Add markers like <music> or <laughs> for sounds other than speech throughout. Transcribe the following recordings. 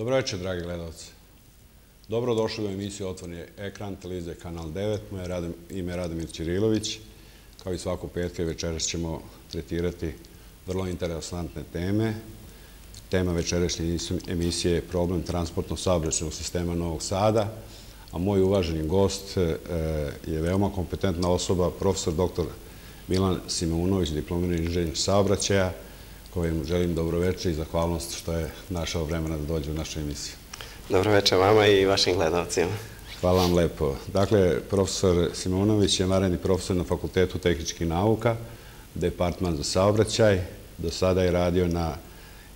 Dobro večer, dragi gledalci. Dobrodošli u emisiju Otvorni ekran, televizije Kanal 9. Moje ime je Radomir Ćirilović. Kao i svako petka i večeras ćemo tretirati vrlo interesantne teme. Tema večerašnje emisije je problem transportno saobraćenog sistema Novog Sada, a moj uvaženi gost e, je veoma kompetentna osoba, profesor dr. Milan Simeunović, diplomirani inženjer saobraćaja, kojim želim dobroveče i zahvalnost što je našao vremena da dođe u našu emisiju. Dobroveče vama i vašim gledalcima. Hvala vam lepo. Dakle, profesor Simonović je naredni profesor na Fakultetu tehničkih nauka, Departman za saobraćaj. Do sada je radio na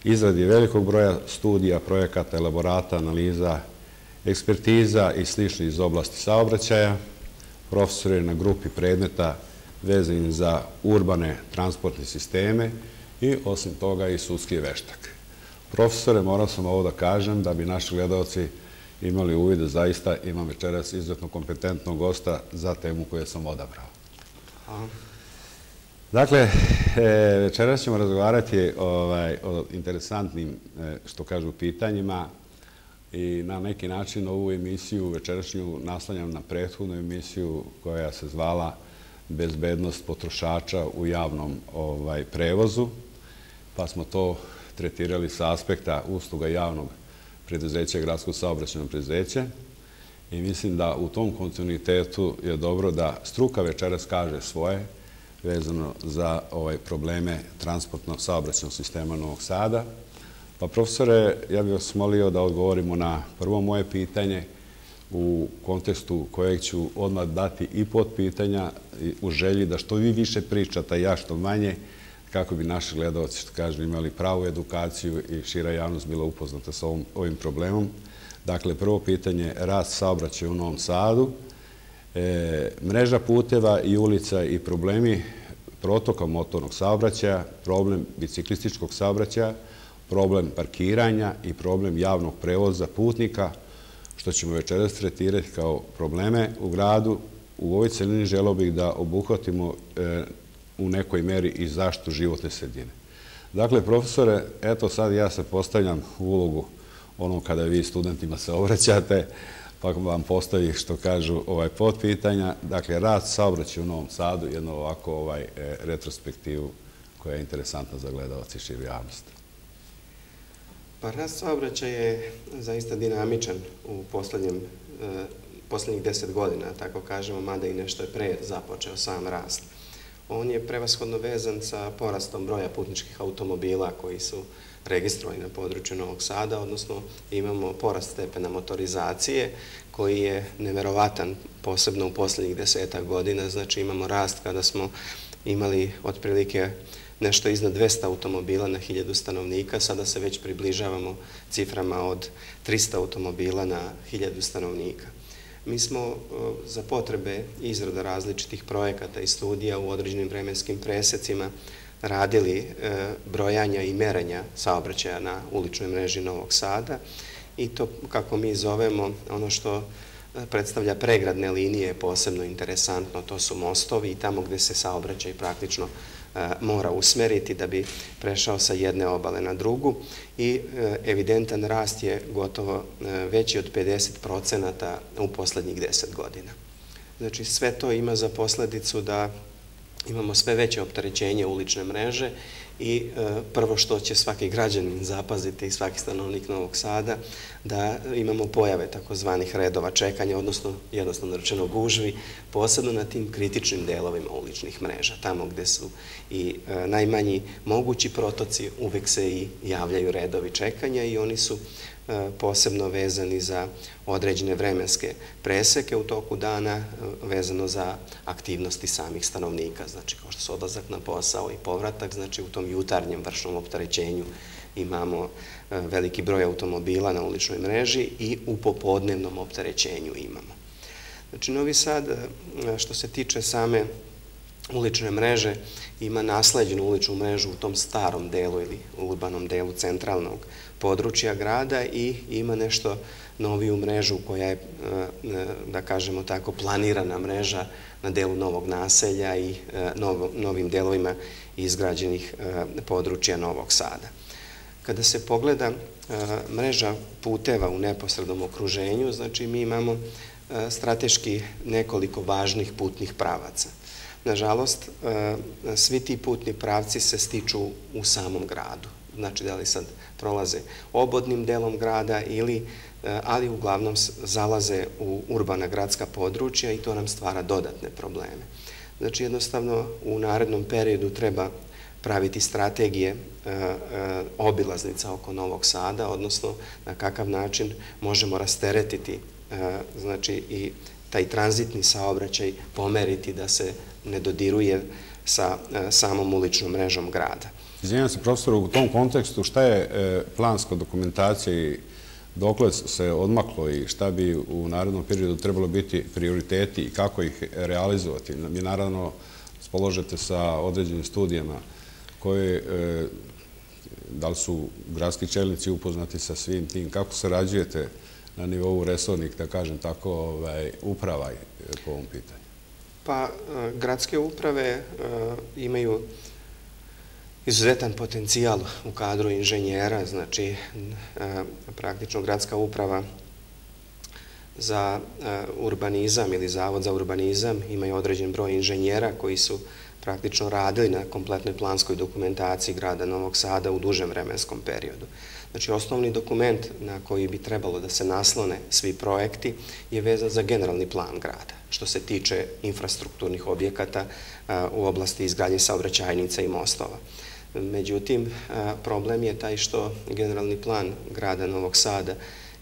izradi velikog broja studija, projekata, elaborata, analiza, ekspertiza i slični iz oblasti saobraćaja. Profesor je na grupi predmeta vezanim za urbane transportne sisteme i osim toga i sudski veštak. Profesore, morao sam ovo da kažem da bi naši gledalci imali uvid da zaista imam večeras izuzetno kompetentnog gosta za temu koju sam odabrao. Dakle, e, večeras ćemo razgovarati ovaj, o interesantnim, e, što kažu, pitanjima i na neki način ovu emisiju večerašnju naslanjam na prethodnu emisiju koja se zvala Bezbednost potrošača u javnom ovaj, prevozu, pa smo to tretirali sa aspekta usluga javnog preduzeća, gradsko saobraćeno preduzeće. I mislim da u tom kontinuitetu je dobro da struka večeras kaže svoje vezano za ovaj probleme transportnog saobraćenog sistema Novog Sada. Pa profesore, ja bih vas molio da odgovorimo na prvo moje pitanje u kontekstu kojeg ću odmah dati i pod pitanja u želji da što vi više pričate, ja što manje, kako bi naši gledalci, što kažu, imali pravu edukaciju i šira javnost bila upoznata sa ovim problemom. Dakle, prvo pitanje, rast saobraćaja u Novom Sadu, e, mreža puteva i ulica i problemi protoka motornog saobraćaja, problem biciklističkog saobraćaja, problem parkiranja i problem javnog prevoza putnika, što ćemo večeras tretirati kao probleme u gradu. U ovoj celini želo bih da obuhvatimo e, u nekoj meri i zaštitu životne sredine. Dakle, profesore, eto sad ja se postavljam u ulogu onom kada vi studentima se obraćate, pa vam postavi što kažu ovaj podpitanja. Dakle, rad saobraćaja u Novom Sadu, jedno ovako ovaj, e, retrospektivu koja je interesantna za gledalac i širu javnost. Pa rad saobraćaja je zaista dinamičan u poslednjem, e, poslednjih deset godina, tako kažemo, mada i nešto je pre započeo sam rast. On je prevashodno vezan sa porastom broja putničkih automobila koji su registrovani na području Novog Sada, odnosno imamo porast stepena motorizacije koji je neverovatan, posebno u poslednjih deseta godina, znači imamo rast kada smo imali otprilike nešto iznad 200 automobila na 1000 stanovnika, sada se već približavamo ciframa od 300 automobila na 1000 stanovnika. Mi smo e, za potrebe izrada različitih projekata i studija u određenim vremenskim presecima radili e, brojanja i meranja saobraćaja na uličnoj mreži Novog Sada i to, kako mi zovemo, ono što e, predstavlja pregradne linije posebno interesantno, to su mostovi i tamo gde se saobraćaj praktično mora usmeriti da bi prešao sa jedne obale na drugu i e, evidentan rast je gotovo e, veći od 50% u poslednjih 10 godina. Znači sve to ima za posledicu da imamo sve veće optarećenje ulične mreže i e, prvo što će svaki građanin zapaziti i svaki stanovnik Novog Sada da imamo pojave takozvanih redova čekanja, odnosno jednostavno rečeno gužvi, posebno na tim kritičnim delovima uličnih mreža, tamo gde su i e, najmanji mogući protoci, uvek se i javljaju redovi čekanja i oni su posebno vezani za određene vremenske preseke u toku dana, e, vezano za aktivnosti samih stanovnika, znači kao što su odlazak na posao i povratak, znači u tom jutarnjem vršnom optarećenju imamo e, veliki broj automobila na uličnoj mreži i u popodnevnom optarećenju imamo. Znači, Novi Sad, što se tiče same ulične mreže, ima nasleđenu uličnu mrežu u tom starom delu ili urbanom delu centralnog područja grada i ima nešto noviju mrežu koja je, e, da kažemo tako, planirana mreža na delu novog naselja i e, novim delovima izgrađenih e, područja Novog Sada. Kada se pogleda mreža puteva u neposrednom okruženju, znači mi imamo strateški nekoliko važnih putnih pravaca. Nažalost, svi ti putni pravci se stiču u samom gradu. Znači, da li sad prolaze obodnim delom grada ili ali uglavnom zalaze u urbana gradska područja i to nam stvara dodatne probleme. Znači, jednostavno, u narednom periodu treba praviti strategije e, e, obilaznica oko Novog Sada, odnosno na kakav način možemo rasteretiti e, znači, i taj tranzitni saobraćaj pomeriti da se ne dodiruje sa samom uličnom mrežom grada. Izvijem se, profesor, u tom kontekstu šta je planska dokumentacija i dokle se odmaklo i šta bi u narodnom periodu trebalo biti prioriteti i kako ih realizovati. Mi naravno spoložete sa određenim studijama koje, e, da li su gradski čelnici upoznati sa svim tim, kako sarađujete na nivou resornih, da kažem tako, ovaj, uprava po ovom pitanju? Pa, e, gradske uprave e, imaju izuzetan potencijal u kadru inženjera, znači praktično gradska uprava za urbanizam ili Zavod za urbanizam imaju određen broj inženjera koji su praktično radili na kompletnoj planskoj dokumentaciji grada Novog Sada u dužem vremenskom periodu. Znači, osnovni dokument na koji bi trebalo da se naslone svi projekti je vezan za generalni plan grada, što se tiče infrastrukturnih objekata u oblasti izgradnje saobraćajnica i mostova. Međutim, problem je taj što generalni plan grada Novog Sada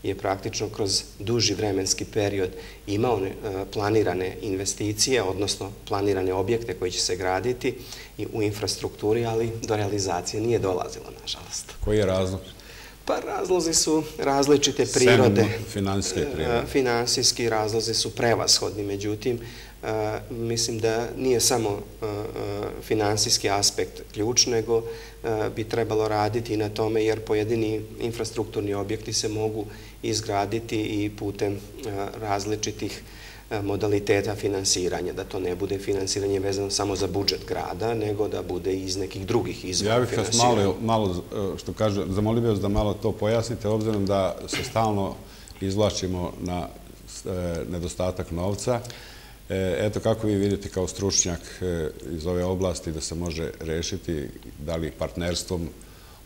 je praktično kroz duži vremenski period imao e, planirane investicije, odnosno planirane objekte koji će se graditi u infrastrukturi, ali do realizacije nije dolazilo, nažalost. Koji je razlog? Pa razlozi su različite prirode. Sem finansijske prirode. E, finansijski razlozi su prevashodni, međutim, mislim da nije samo finansijski aspekt ključ, nego bi trebalo raditi na tome jer pojedini infrastrukturni objekti se mogu izgraditi i putem različitih modaliteta finansiranja, da to ne bude finansiranje vezano samo za budžet grada, nego da bude iz nekih drugih izvora finansiranja. Ja bih vas malo, malo što kaže, zamolio bih vas da malo to pojasnite, obzirom da se stalno izvlačimo na e, nedostatak novca. E, eto kako vi vidite kao stručnjak e, iz ove oblasti da se može rešiti da li partnerstvom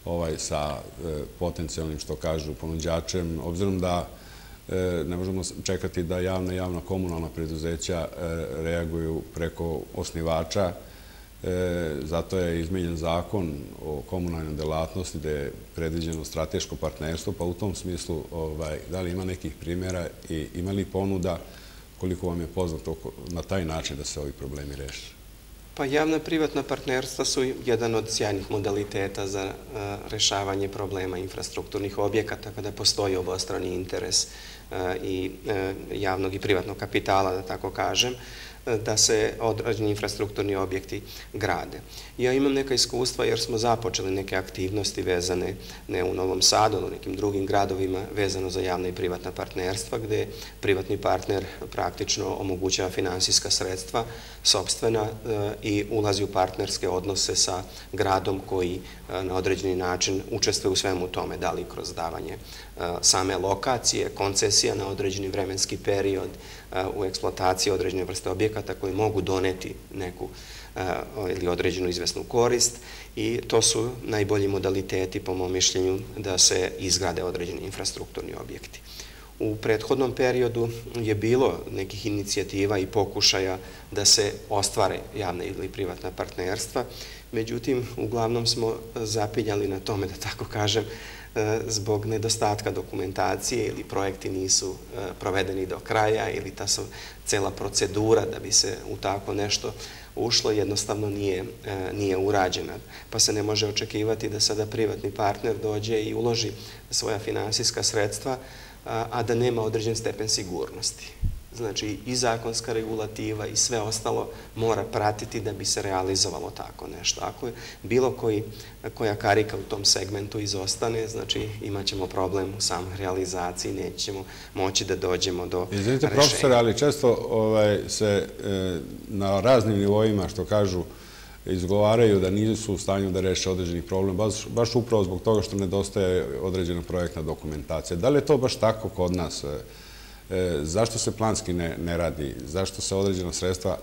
ovaj, sa e, potencijalnim, što kažu, ponuđačem, obzirom da ne možemo čekati da javna i javna komunalna preduzeća reaguju preko osnivača, zato je izmenjen zakon o komunalnoj delatnosti gde je predviđeno strateško partnerstvo, pa u tom smislu ovaj, da li ima nekih primjera i ima li ponuda koliko vam je poznato na taj način da se ovi problemi reše? Pa javna privatna partnerstva su jedan od sjajnih modaliteta za e, rešavanje problema infrastrukturnih objekata kada postoji obostrani interes e, i e, javnog i privatnog kapitala, da tako kažem da se određeni infrastrukturni objekti grade. Ja imam neka iskustva jer smo započeli neke aktivnosti vezane ne u Novom Sadu, u nekim drugim gradovima vezano za javna i privatna partnerstva gde privatni partner praktično omogućava finansijska sredstva sobstvena e, i ulazi u partnerske odnose sa gradom koji e, na određeni način učestvuje u svemu tome, da li kroz davanje same lokacije, koncesija na određeni vremenski period, u eksploataciji određene vrste objekata koji mogu doneti neku ili određenu izvesnu korist i to su najbolji modaliteti po mom mišljenju da se izgrade određeni infrastrukturni objekti. U prethodnom periodu je bilo nekih inicijativa i pokušaja da se ostvare javne ili privatna partnerstva, međutim, uglavnom smo zapinjali na tome, da tako kažem, zbog nedostatka dokumentacije ili projekti nisu e, provedeni do kraja ili ta cela procedura da bi se u tako nešto ušlo jednostavno nije, e, nije urađena. Pa se ne može očekivati da sada privatni partner dođe i uloži svoja finansijska sredstva, a da nema određen stepen sigurnosti. Znači i zakonska regulativa i sve ostalo mora pratiti da bi se realizovalo tako nešto. Ako je bilo koji, koja karika u tom segmentu izostane, znači imat ćemo problem u samoj realizaciji, nećemo moći da dođemo do rešenja. Izvinite, profesor, ali često ovaj, se e, na raznim nivoima, što kažu, izgovaraju da nisu u stanju da reše određeni problem, baš, baš upravo zbog toga što nedostaje određena projektna dokumentacija. Da li je to baš tako kod nas? E, zašto se planski ne, ne radi? Zašto se određena sredstva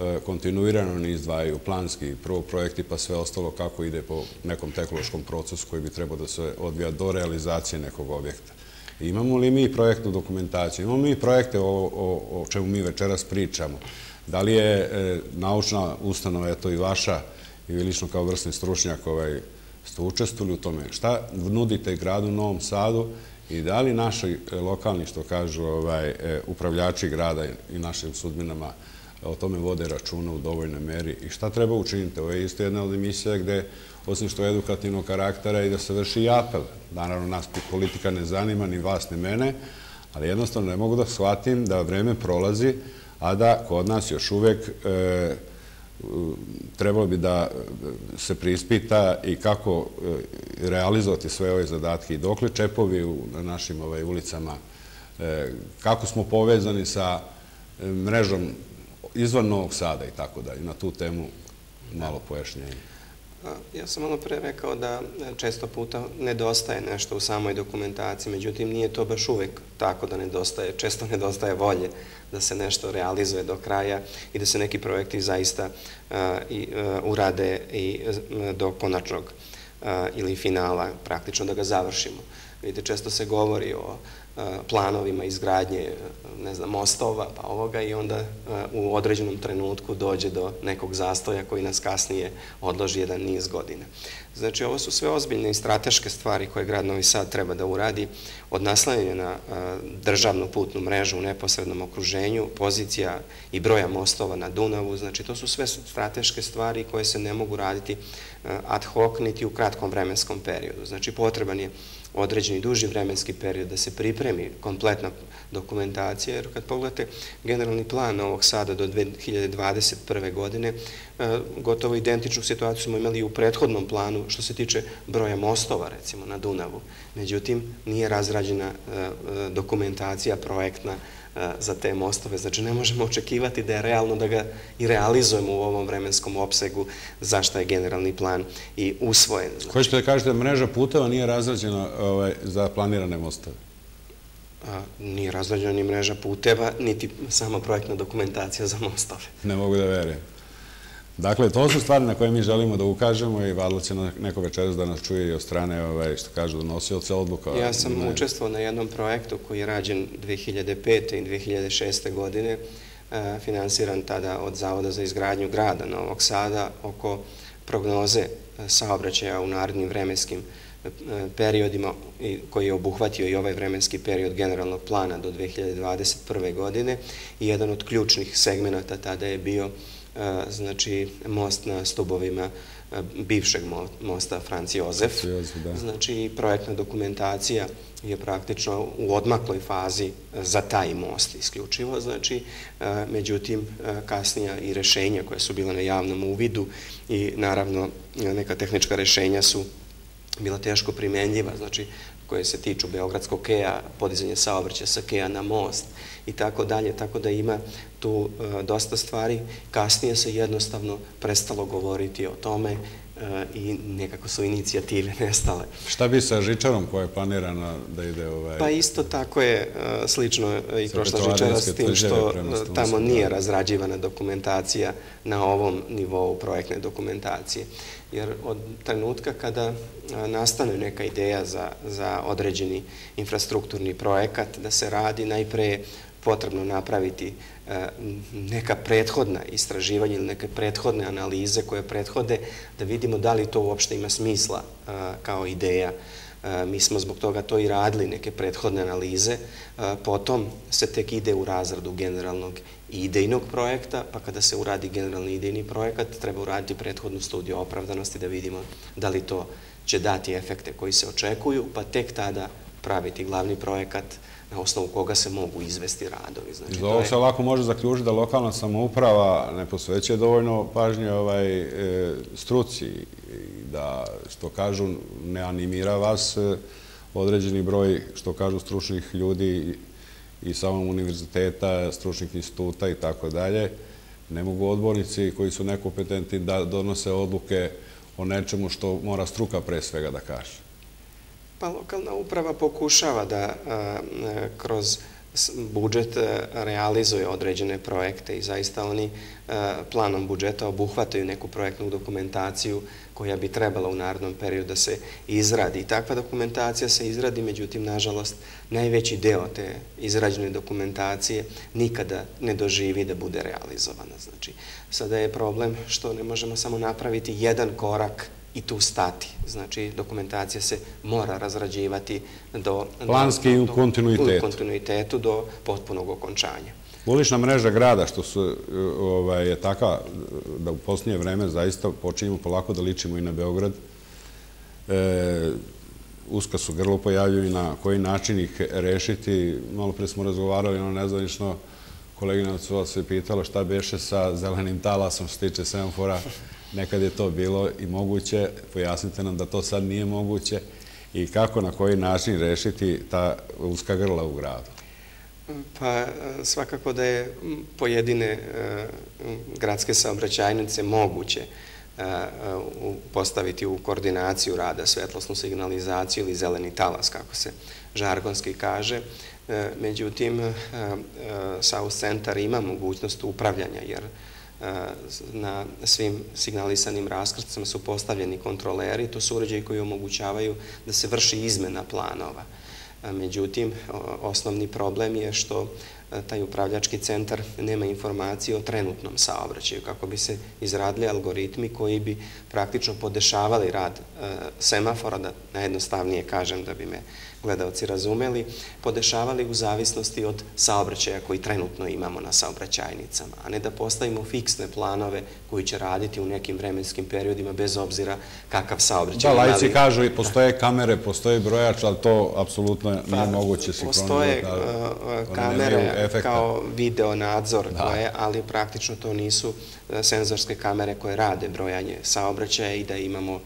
e, kontinuirano ne izdvajaju planski, prvo projekti pa sve ostalo kako ide po nekom tehnološkom procesu koji bi trebao da se odvija do realizacije nekog objekta? Imamo li mi projektnu dokumentaciju? Imamo mi projekte o, o, o čemu mi večeras pričamo? Da li je e, naučna ustanova, eto i vaša, i vi lično kao vrsni stručnjak ovaj, ste učestvili u tome? Šta nudite gradu Novom Sadu i da li naši e, lokalni, što kažu ovaj, e, upravljači grada i našim sudbinama o tome vode računa u dovoljnoj meri i šta treba učiniti? Ovo je isto jedna od emisija gde, osim što je edukativnog karaktera, i da se vrši i apel. Naravno, nas politika ne zanima, ni vas, ni mene, ali jednostavno ne mogu da shvatim da vreme prolazi, a da kod nas još uvek e, trebalo bi da se prispita i kako e, realizovati sve ove zadatke i dokle čepovi na našim ovaj, ulicama, e, kako smo povezani sa e, mrežom izvan Novog Sada i tako dalje. Na tu temu malo pojašnjenje. Ja sam malo pre rekao da često puta nedostaje nešto u samoj dokumentaciji, međutim nije to baš uvek tako da nedostaje, često <laughs> nedostaje volje da se nešto realizuje do kraja i da se neki projekti zaista i, urade i do konačnog ili finala, praktično da ga završimo. Vidite, često se govori o planovima izgradnje ne znam, mostova pa ovoga i onda u određenom trenutku dođe do nekog zastoja koji nas kasnije odloži jedan niz godina. Znači, ovo su sve ozbiljne i strateške stvari koje grad Novi Sad treba da uradi od naslanjanja na državnu putnu mrežu u neposrednom okruženju, pozicija i broja mostova na Dunavu, znači to su sve strateške stvari koje se ne mogu raditi ad hoc niti u kratkom vremenskom periodu. Znači, potreban je određeni duži vremenski period da se pripremi kompletna dokumentacija, jer kad pogledate generalni plan ovog sada do 2021. godine, e, gotovo identičnu situaciju smo imali u prethodnom planu što se tiče broja mostova, recimo, na Dunavu. Međutim, nije razrađena e, e, dokumentacija projektna za te mostove. Znači, ne možemo očekivati da je realno da ga i realizujemo u ovom vremenskom opsegu zašto je generalni plan i usvojen. Znači, Hoćete da kažete da mreža puteva nije razrađena ovaj, za planirane mostove? A, nije razrađena ni mreža puteva, niti sama projektna dokumentacija za mostove. Ne mogu da verujem. Dakle, to su stvari na koje mi želimo da ukažemo i vadilo će neko večeras da nas čuje i od strane, ovaj, što kažu, donosioce odluka. Ja sam učestvovao na jednom projektu koji je rađen 2005. i 2006. godine, e, finansiran tada od Zavoda za izgradnju grada Novog Sada oko prognoze e, saobraćaja u narednim vremenskim e, periodima koji je obuhvatio i ovaj vremenski period generalnog plana do 2021. godine i jedan od ključnih segmenta tada je bio znači most na stubovima bivšeg mosta Franci Jozef. Znači, projektna dokumentacija je praktično u odmakloj fazi za taj most isključivo, znači, međutim, kasnija i rešenja koje su bila na javnom uvidu i naravno neka tehnička rešenja su bila teško primenljiva, znači koje se tiču Beogradskog keja, podizanje saobraća sa keja na most i tako dalje, tako da ima tu e, dosta stvari. Kasnije se jednostavno prestalo govoriti o tome e, i nekako su inicijative <laughs> nestale. Šta bi sa žičarom koja je planirana da ide ovaj... Pa isto tako je e, slično i prošla žičara s tim što tamo nije razrađivana dokumentacija na ovom nivou projektne dokumentacije jer od trenutka kada nastane neka ideja za, za određeni infrastrukturni projekat da se radi, najpre potrebno napraviti neka prethodna istraživanja ili neke prethodne analize koje prethode da vidimo da li to uopšte ima smisla kao ideja. Mi smo zbog toga to i radili, neke prethodne analize. Potom se tek ide u razradu generalnog idejnog projekta, pa kada se uradi generalni idejni projekat, treba uraditi prethodnu studiju opravdanosti da vidimo da li to će dati efekte koji se očekuju, pa tek tada praviti glavni projekat na osnovu koga se mogu izvesti radovi. Znači, Iz ovog se ovako može zaključiti da lokalna samouprava ne posvećuje dovoljno pažnje ovaj, e, struci da, što kažu, ne animira vas e, određeni broj, što kažu, stručnih ljudi i samog univerziteta, stručnih instituta i tako dalje, Ne mogu odbornici koji su nekompetentni da donose odluke o nečemu što mora struka pre svega da kaže. Pa lokalna uprava pokušava da kroz budžet realizuje određene projekte i zaista oni planom budžeta obuhvataju neku projektnu dokumentaciju koja bi trebala u narodnom periodu da se izradi. I takva dokumentacija se izradi, međutim, nažalost, najveći deo te izrađene dokumentacije nikada ne doživi da bude realizovana. Znači, sada je problem što ne možemo samo napraviti jedan korak i tu stati. Znači, dokumentacija se mora razrađivati do... Planski i u kontinuitetu. U kontinuitetu do potpunog okončanja. Ulična mreža grada, što su, ovaj, je taka da u posljednje vreme zaista počinjemo polako da ličimo i na Beograd. E, uska su grlo pojavljuju i na koji način ih rešiti. Malo pre smo razgovarali, ono nezvanično, kolegina od se pitala šta beše sa zelenim talasom što tiče semafora. Nekad je to bilo i moguće, pojasnite nam da to sad nije moguće i kako, na koji način rešiti ta uska grla u gradu. Pa svakako da je pojedine e, gradske saobraćajnice moguće e, postaviti u koordinaciju rada svetlosnu signalizaciju ili zeleni talas, kako se žargonski kaže. E, međutim, South Center ima mogućnost upravljanja, jer na svim signalisanim raskrcama su postavljeni kontroleri, to su uređaji koji omogućavaju da se vrši izmena planova. Međutim, osnovni problem je što taj upravljački centar nema informacije o trenutnom saobraćaju, kako bi se izradili algoritmi koji bi praktično podešavali rad e, semafora, da najjednostavnije kažem da bi me gledalci razumeli, podešavali u zavisnosti od saobraćaja koji trenutno imamo na saobraćajnicama, a ne da postavimo fiksne planove koji će raditi u nekim vremenskim periodima bez obzira kakav saobraćaj. Da, lajci kažu i postoje kamere, postoje brojač, ali to apsolutno nije pa, moguće Postoje uh, kamere kao video nadzor, ali praktično to nisu senzorske kamere koje rade brojanje saobraćaja i da imamo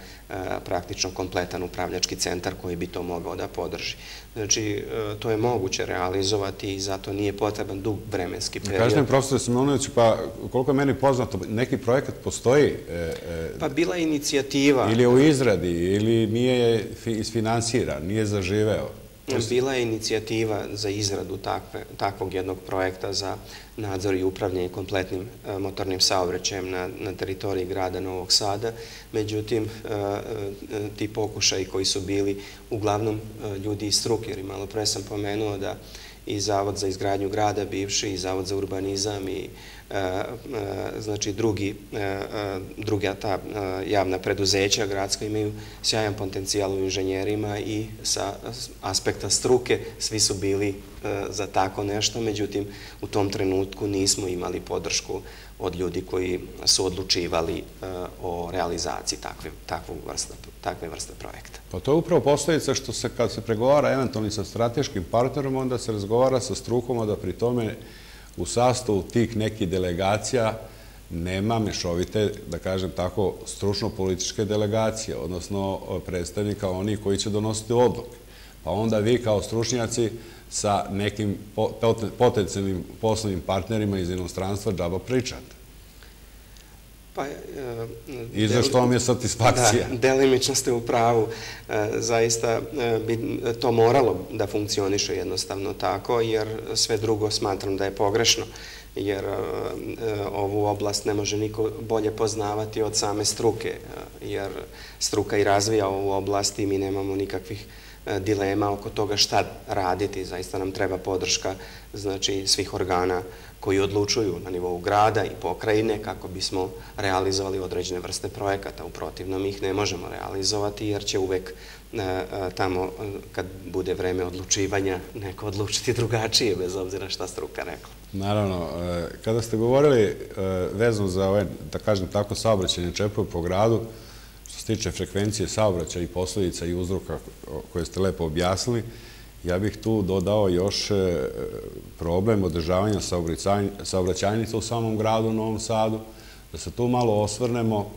praktično kompletan upravljački centar koji bi to mogao da podrži. Znači, e, to je moguće realizovati i zato nije potreban dug vremenski period. Kažete mi, profesor Simonović, pa koliko je meni poznato, neki projekat postoji? E, e, pa bila je inicijativa. Ili je u izradi, ili nije isfinansiran, nije zaživeo? Bila je inicijativa za izradu takvog jednog projekta za nadzor i upravljanje kompletnim e, motornim saobraćajem na teritoriji grada Novog Sada. Međutim, e, e, ti pokušaj koji su bili uglavnom ljudi iz struke, jer malo pre sam pomenuo da i Zavod za izgradnju grada bivši, i Zavod za urbanizam i E, e, znači drugi, e, druga ta javna preduzeća gradska imaju sjajan potencijal u inženjerima i sa aspekta struke svi su bili za tako nešto, međutim u tom trenutku nismo imali podršku od ljudi koji su odlučivali o realizaciji takve, vrste, takve vrste projekta. Pa to je upravo posljedica što se kad se pregovara eventualni sa strateškim partnerom, onda se razgovara sa strukom, da pri tome u sastavu tih nekih delegacija nema mešovite, da kažem tako, stručno-političke delegacije, odnosno predstavnika onih koji će donositi odluke. Pa onda vi kao stručnjaci sa nekim potencijalnim poslovnim partnerima iz inostranstva džaba pričate. Pa, e, I za što vam je satisfakcija? Da, delimično ste u pravu. E, zaista e, bi to moralo da funkcioniše jednostavno tako, jer sve drugo smatram da je pogrešno jer ovu oblast ne može niko bolje poznavati od same struke, jer struka i razvija ovu oblast i mi nemamo nikakvih dilema oko toga šta raditi. Zaista nam treba podrška znači, svih organa koji odlučuju na nivou grada i pokrajine kako bismo realizovali određene vrste projekata. U protivnom ih ne možemo realizovati jer će uvek e, e, tamo e, kad bude vreme odlučivanja neko odlučiti drugačije bez obzira šta struka rekla. Naravno, kada ste govorili vezano za ove, da kažem tako, saobraćanje čepove po gradu, tiče frekvencije saobraćaja i posledica i uzroka koje ste lepo objasnili, Ja bih tu dodao još e, problem održavanja saobraćajnica u samom gradu Novom Sadu, da se tu malo osvrnemo,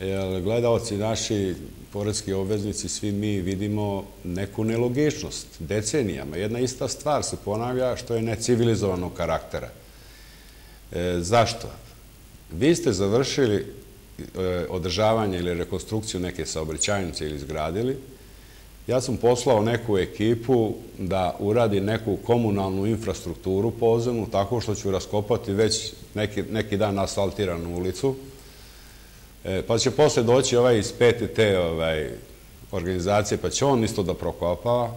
jer gledalci naši, poredski obveznici, svi mi vidimo neku nelogičnost decenijama. Jedna ista stvar se ponavlja što je necivilizovanog karaktera. E, zašto? vi ste završili održavanje ili rekonstrukciju neke saobraćajnice ili izgradili, ja sam poslao neku ekipu da uradi neku komunalnu infrastrukturu pozemnu, tako što ću raskopati već neki, neki dan asfaltiranu ulicu, e, pa će posle doći ovaj iz PTT ovaj, organizacije, pa će on isto da prokopava,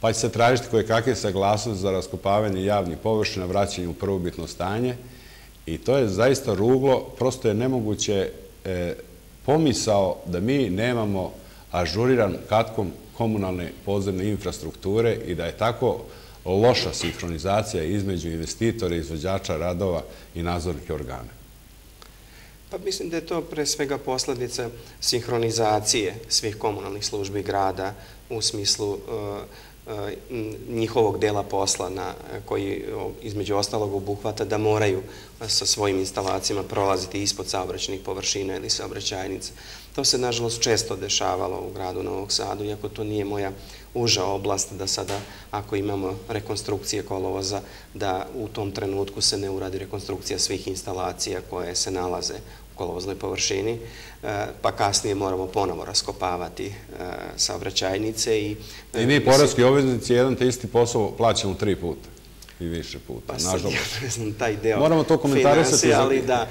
pa će se tražiti koje kakve saglasnosti za raskopavanje javnih površina, vraćanje u prvobitno stanje i to je zaista ruglo, prosto je nemoguće e, pomisao da mi nemamo ažuriran katkom komunalne podzemne infrastrukture i da je tako loša sinhronizacija između investitora, izvođača radova i nadzornike organe. Pa mislim da je to pre svega posledica sinhronizacije svih komunalnih službi grada u smislu E, njihovog dela posla na, koji između ostalog obuhvata da moraju sa svojim instalacijama prolaziti ispod saobraćenih površina ili saobraćajnica. To se nažalost često dešavalo u gradu Novog Sadu, iako to nije moja uža oblast da sada ako imamo rekonstrukcije kolovoza da u tom trenutku se ne uradi rekonstrukcija svih instalacija koje se nalaze kolovoznoj površini, e, pa kasnije moramo ponovo raskopavati e, saobraćajnice. I, I mi, poradski obveznici, jedan te isti posao plaćamo tri puta i više puta. Pa sad ja ne znam taj deo Moramo to komentarisati, ali da...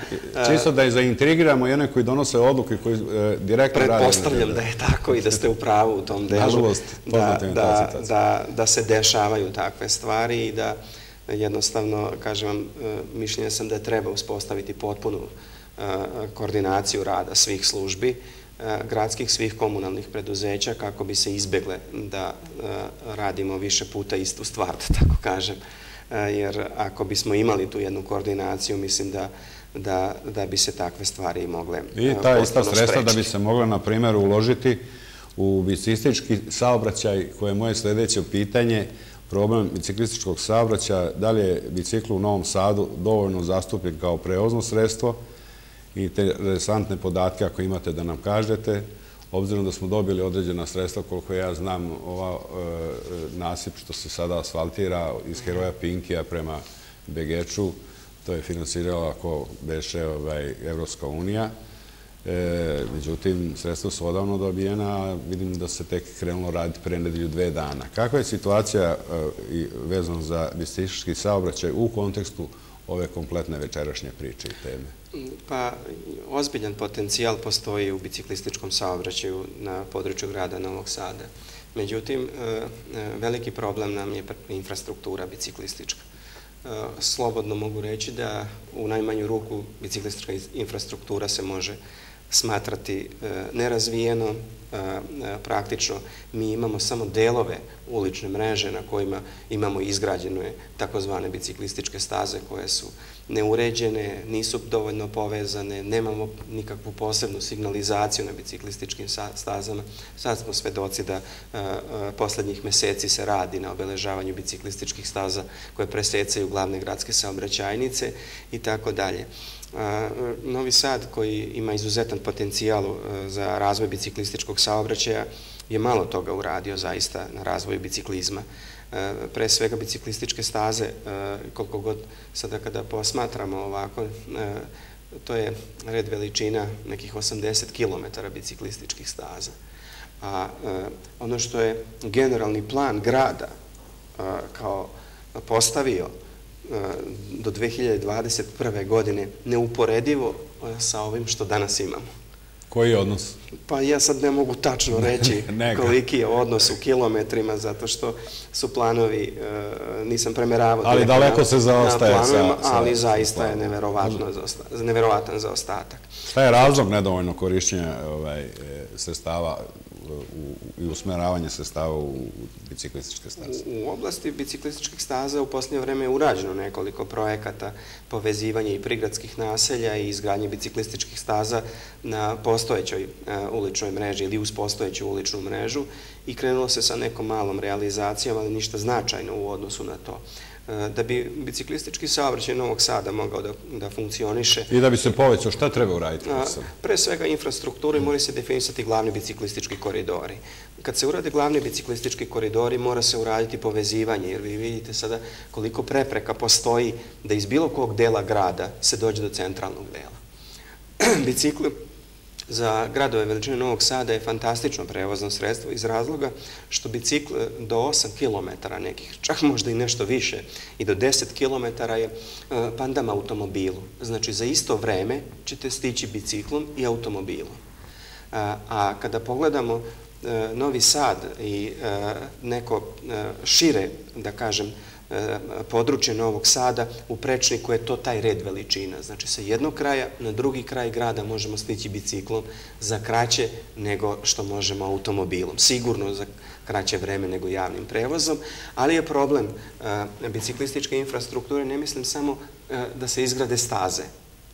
Čisto da je zaintrigiramo one koji donose odluke, koji e, direktno rade. Pretpostavljam da je tako i da ste u pravu u tom delu. Nažalost, poznatim da, da, da se dešavaju takve stvari i da jednostavno, kažem vam, mišljenja sam da treba uspostaviti potpunu koordinaciju rada svih službi, gradskih svih komunalnih preduzeća kako bi se izbegle da radimo više puta istu stvar, da tako kažem. Jer ako bismo imali tu jednu koordinaciju, mislim da da, da bi se takve stvari mogle I ta ista sredstva da bi se mogla, na primjer, uložiti u biciklistički saobraćaj, koje je moje sljedeće pitanje, problem biciklističkog saobraćaja, da li je bicikl u Novom Sadu dovoljno zastupljen kao preozno sredstvo, interesantne podatke ako imate da nam kažete, obzirom da smo dobili određena sredstva, koliko ja znam, ova e, nasip što se sada asfaltira iz heroja Pinkija prema Begeču, to je finansirala ako beše ovaj, Evropska unija. E, međutim, sredstva su odavno dobijena, vidim da se tek krenulo raditi pre nedelju dve dana. Kakva je situacija e, vezana za biciklistički saobraćaj u kontekstu ove kompletne večerašnje priče i teme? Pa, ozbiljan potencijal postoji u biciklističkom saobraćaju na području grada Novog Sada. Međutim, e, e, veliki problem nam je infrastruktura biciklistička. E, slobodno mogu reći da u najmanju ruku biciklistička infrastruktura se može smatrati nerazvijeno, praktično mi imamo samo delove ulične mreže na kojima imamo izgrađene takozvane biciklističke staze koje su neuređene, nisu dovoljno povezane, nemamo nikakvu posebnu signalizaciju na biciklističkim stazama. Sad smo svedoci da poslednjih meseci se radi na obeležavanju biciklističkih staza koje presecaju glavne gradske saobraćajnice i tako dalje. Novi Sad koji ima izuzetan potencijal za razvoj biciklističkog saobraćaja je malo toga uradio zaista na razvoju biciklizma. Pre svega biciklističke staze, koliko god sada kada posmatramo ovako, to je red veličina nekih 80 km biciklističkih staza. A ono što je generalni plan grada kao postavio do 2021. godine neuporedivo sa ovim što danas imamo. Koji je odnos? Pa ja sad ne mogu tačno reći <laughs> koliki je odnos u kilometrima, zato što su planovi, e, nisam premeravao. Ali daleko se zaostaje. Ali zaista je neverovatan zaostatak. Šta je razlog nedovoljno korišćenja ovaj, e, sredstava i usmeravanje sredstava u biciklističke staze? U oblasti biciklističkih staza u posljednje vreme je urađeno nekoliko projekata povezivanja i prigradskih naselja i izgradnje biciklističkih staza na postojećoj e, uličnoj mreži ili uz postojeću uličnu mrežu i krenulo se sa nekom malom realizacijom, ali ništa značajno u odnosu na to. E, da bi biciklistički saobraćaj Novog Sada mogao da, da funkcioniše. I da bi se povećao, šta treba uraditi? Pre svega infrastruktura i mora se definisati glavni biciklistički koridori. kad se urade glavni biciklistički koridori, mora se uraditi povezivanje, jer vi vidite sada koliko prepreka postoji da iz bilo kog dela grada se dođe do centralnog dela. <clears throat> Bicikli za gradove veličine Novog Sada je fantastično prevozno sredstvo iz razloga što bicikl do 8 km nekih, čak možda i nešto više, i do 10 km je e, pandam automobilu. Znači, za isto vreme ćete stići biciklom i automobilom. A, a kada pogledamo e, Novi Sad i e, neko šire, da kažem, E, područje Novog Sada, u Prečniku je to taj red veličina. Znači, sa jednog kraja na drugi kraj grada možemo stići biciklom za kraće nego što možemo automobilom. Sigurno za kraće vreme nego javnim prevozom, ali je problem e, biciklističke infrastrukture, ne mislim samo e, da se izgrade staze,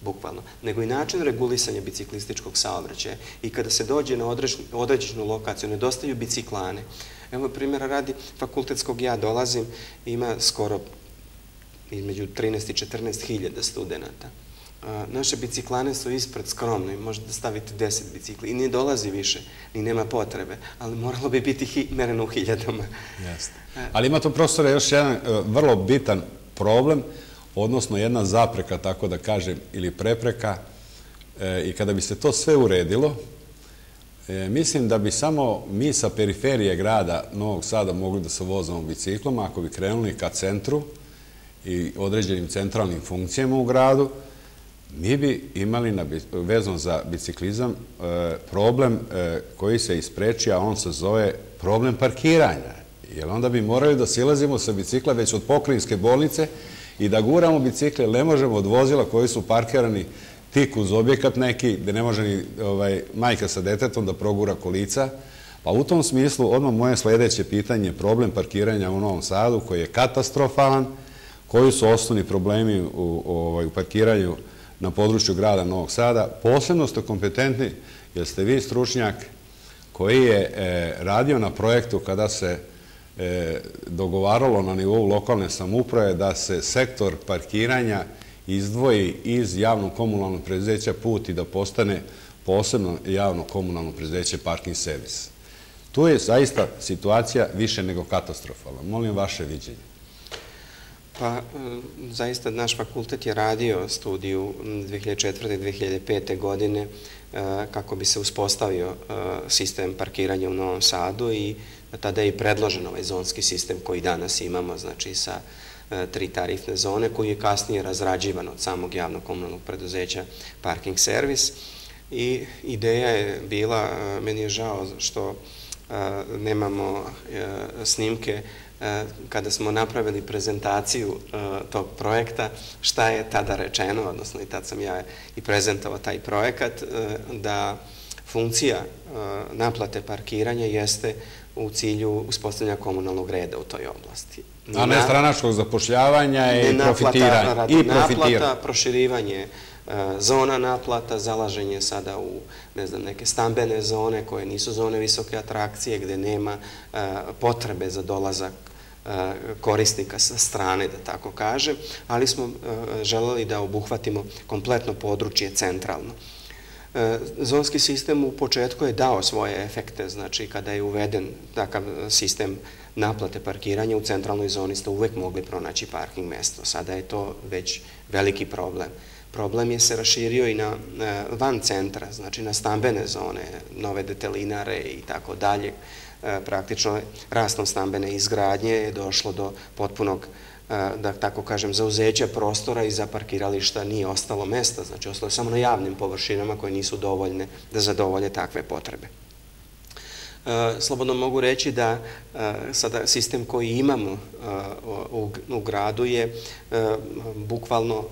bukvalno, nego i način regulisanja biciklističkog saobraćaja. I kada se dođe na određenu lokaciju, nedostaju biciklane, Evo primjera radi fakultetskog ja dolazim, ima skoro između 13 i 14 hiljada studenta. Naše biciklane su ispred skromno i možete staviti 10 bicikli i ne dolazi više, ni nema potrebe, ali moralo bi biti mereno u hiljadama. Ali ima tu profesore još jedan e, vrlo bitan problem, odnosno jedna zapreka, tako da kažem, ili prepreka, e, i kada bi se to sve uredilo, E, mislim da bi samo mi sa periferije grada Novog Sada mogli da se vozamo biciklom, ako bi krenuli ka centru i određenim centralnim funkcijama u gradu, mi bi imali na, vezano za biciklizam e, problem e, koji se ispreči, a on se zove problem parkiranja. Jer onda bi morali da silazimo sa bicikla već od pokrinjske bolnice i da guramo bicikle, ne možemo od vozila koji su parkirani tik uz objekat neki, gde ne može ni ovaj, majka sa detetom da progura kolica. Pa u tom smislu, odmah moje sledeće pitanje, problem parkiranja u Novom Sadu, koji je katastrofalan, koji su osnovni problemi u, ovaj, u parkiranju na području grada Novog Sada. Posebno ste kompetentni, jer ste vi stručnjak koji je e, radio na projektu kada se e, dogovaralo na nivou lokalne samuprave da se sektor parkiranja izdvoji iz javnog komunalnog preduzeća put i da postane posebno javno komunalno preduzeće parking servis. Tu je zaista situacija više nego katastrofalna. Molim vaše viđenje. Pa, e, zaista naš fakultet je radio studiju 2004. i 2005. godine e, kako bi se uspostavio e, sistem parkiranja u Novom Sadu i tada je i predložen ovaj zonski sistem koji danas imamo, znači sa tri tarifne zone, koji je kasnije razrađivan od samog javnog komunalnog preduzeća Parking Service. I ideja je bila, e, meni je žao što e, nemamo snimke kada smo napravili prezentaciju tog projekta, šta je tada rečeno, odnosno i tad sam ja i prezentovao taj projekat, da funkcija naplate parkiranja jeste u cilju uspostavljanja komunalnog reda u toj oblasti. A ne stranačkog zapošljavanja i profitiranja. I naplata, proširivanje e, zona naplata, zalaženje sada u ne znam, neke stambene zone koje nisu zone visoke atrakcije, gde nema e, potrebe za dolazak e, korisnika sa strane, da tako kažem, ali smo želeli da obuhvatimo kompletno područje centralno. Zonski sistem u početku je dao svoje efekte, znači kada je uveden takav sistem naplate parkiranja u centralnoj zoni ste uvek mogli pronaći parking mesto. Sada je to već veliki problem. Problem je se raširio i na van centra, znači na stambene zone, nove detelinare i tako dalje. E, praktično rastom stambene izgradnje je došlo do potpunog e, da tako kažem, zauzeća prostora i za parkirališta nije ostalo mesta, znači ostalo je samo na javnim površinama koje nisu dovoljne da zadovolje takve potrebe. E, slobodno mogu reći da e, sada sistem koji imamo e, u gradu je bukvalno,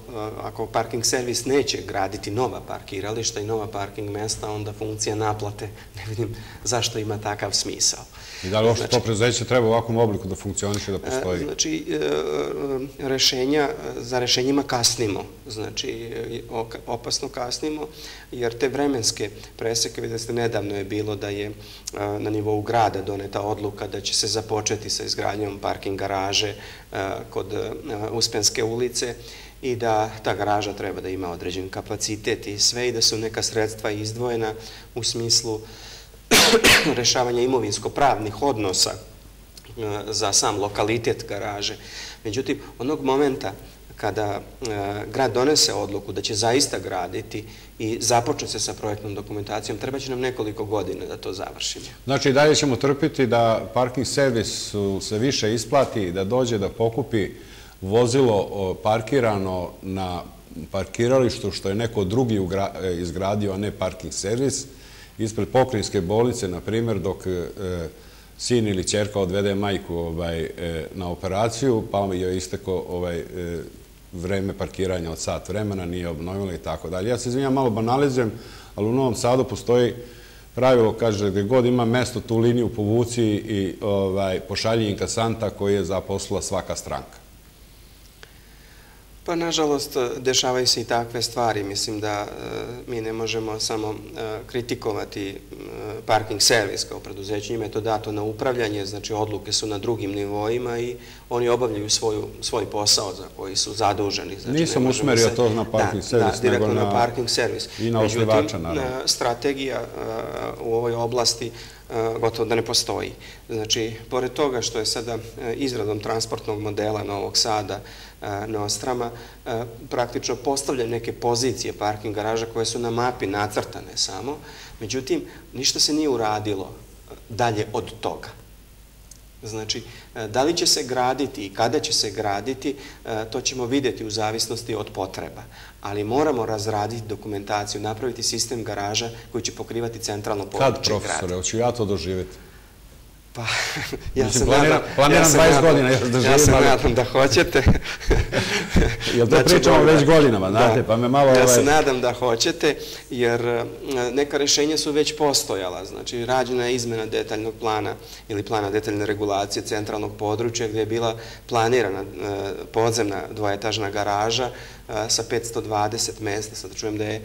ako parking servis neće graditi nova parkirališta i nova parking mesta, onda funkcija naplate, ne vidim zašto ima takav smisao. I da li uopšte to preduzeće treba u ovakvom obliku da funkcioniše, da postoji? Znači, rešenja, za rešenjima kasnimo, znači, opasno kasnimo, jer te vremenske preseke, vidite ste, nedavno je bilo da je na nivou grada doneta odluka da će se započeti sa izgradnjom parking garaže kod Uspenske ulice i da ta garaža treba da ima određen kapacitet i sve i da su neka sredstva izdvojena u smislu <coughs> rešavanja imovinsko-pravnih odnosa za sam lokalitet garaže. Međutim, onog momenta kada grad donese odluku da će zaista graditi i započne se sa projektnom dokumentacijom, treba će nam nekoliko godina da to završimo. Znači, dalje ćemo trpiti da parking servis se više isplati, da dođe da pokupi vozilo parkirano na parkiralištu što je neko drugi izgradio, a ne parking servis, ispred pokrinjske bolice, na primjer, dok e, sin ili čerka odvede majku ovaj, e, na operaciju, pa je isteko ovaj, e, vreme parkiranja od sat vremena, nije obnovilo i tako dalje. Ja se izvinjam, malo banalizujem, ali u Novom Sadu postoji pravilo, kaže, gdje god ima mesto, tu liniju povuci i ovaj, pošalji inkasanta koji je zaposlila svaka stranka. Pa, nažalost, dešavaju se i takve stvari. Mislim da e, mi ne možemo samo e, kritikovati e, parking servis kao preduzeće. Njima je to dato na upravljanje, znači odluke su na drugim nivoima i oni obavljaju svoj posao za koji su zaduženi. Znači, Nisam usmerio to na parking servis, nego na... direktno na parking servis. I na osnivača, naravno. Međutim, strategija u ovoj oblasti gotovo da ne postoji. Znači, pored toga što je sada izradom transportnog modela Novog Sada Nostrama, praktično postavljaju neke pozicije parking garaža koje su na mapi nacrtane samo, međutim, ništa se nije uradilo dalje od toga. Znači, da li će se graditi i kada će se graditi, to ćemo videti u zavisnosti od potreba. Ali moramo razraditi dokumentaciju, napraviti sistem garaža koji će pokrivati centralno područje grada. Kad, profesore, hoću ja to doživjeti? Pa, ja se nadam... Planiram 20 godina još da živim. Ja se nadam da hoćete. Jel to pričamo već godinama, znate, pa me malo... Ja se ovaj- nadam da hoćete, jer e, neka rešenja su već postojala. Znači, rađena je izmena detaljnog plana ili plana detaljne regulacije centralnog područja gdje je bila planirana e, podzemna dvojetažna garaža sa 520 mesta. Sad čujem da je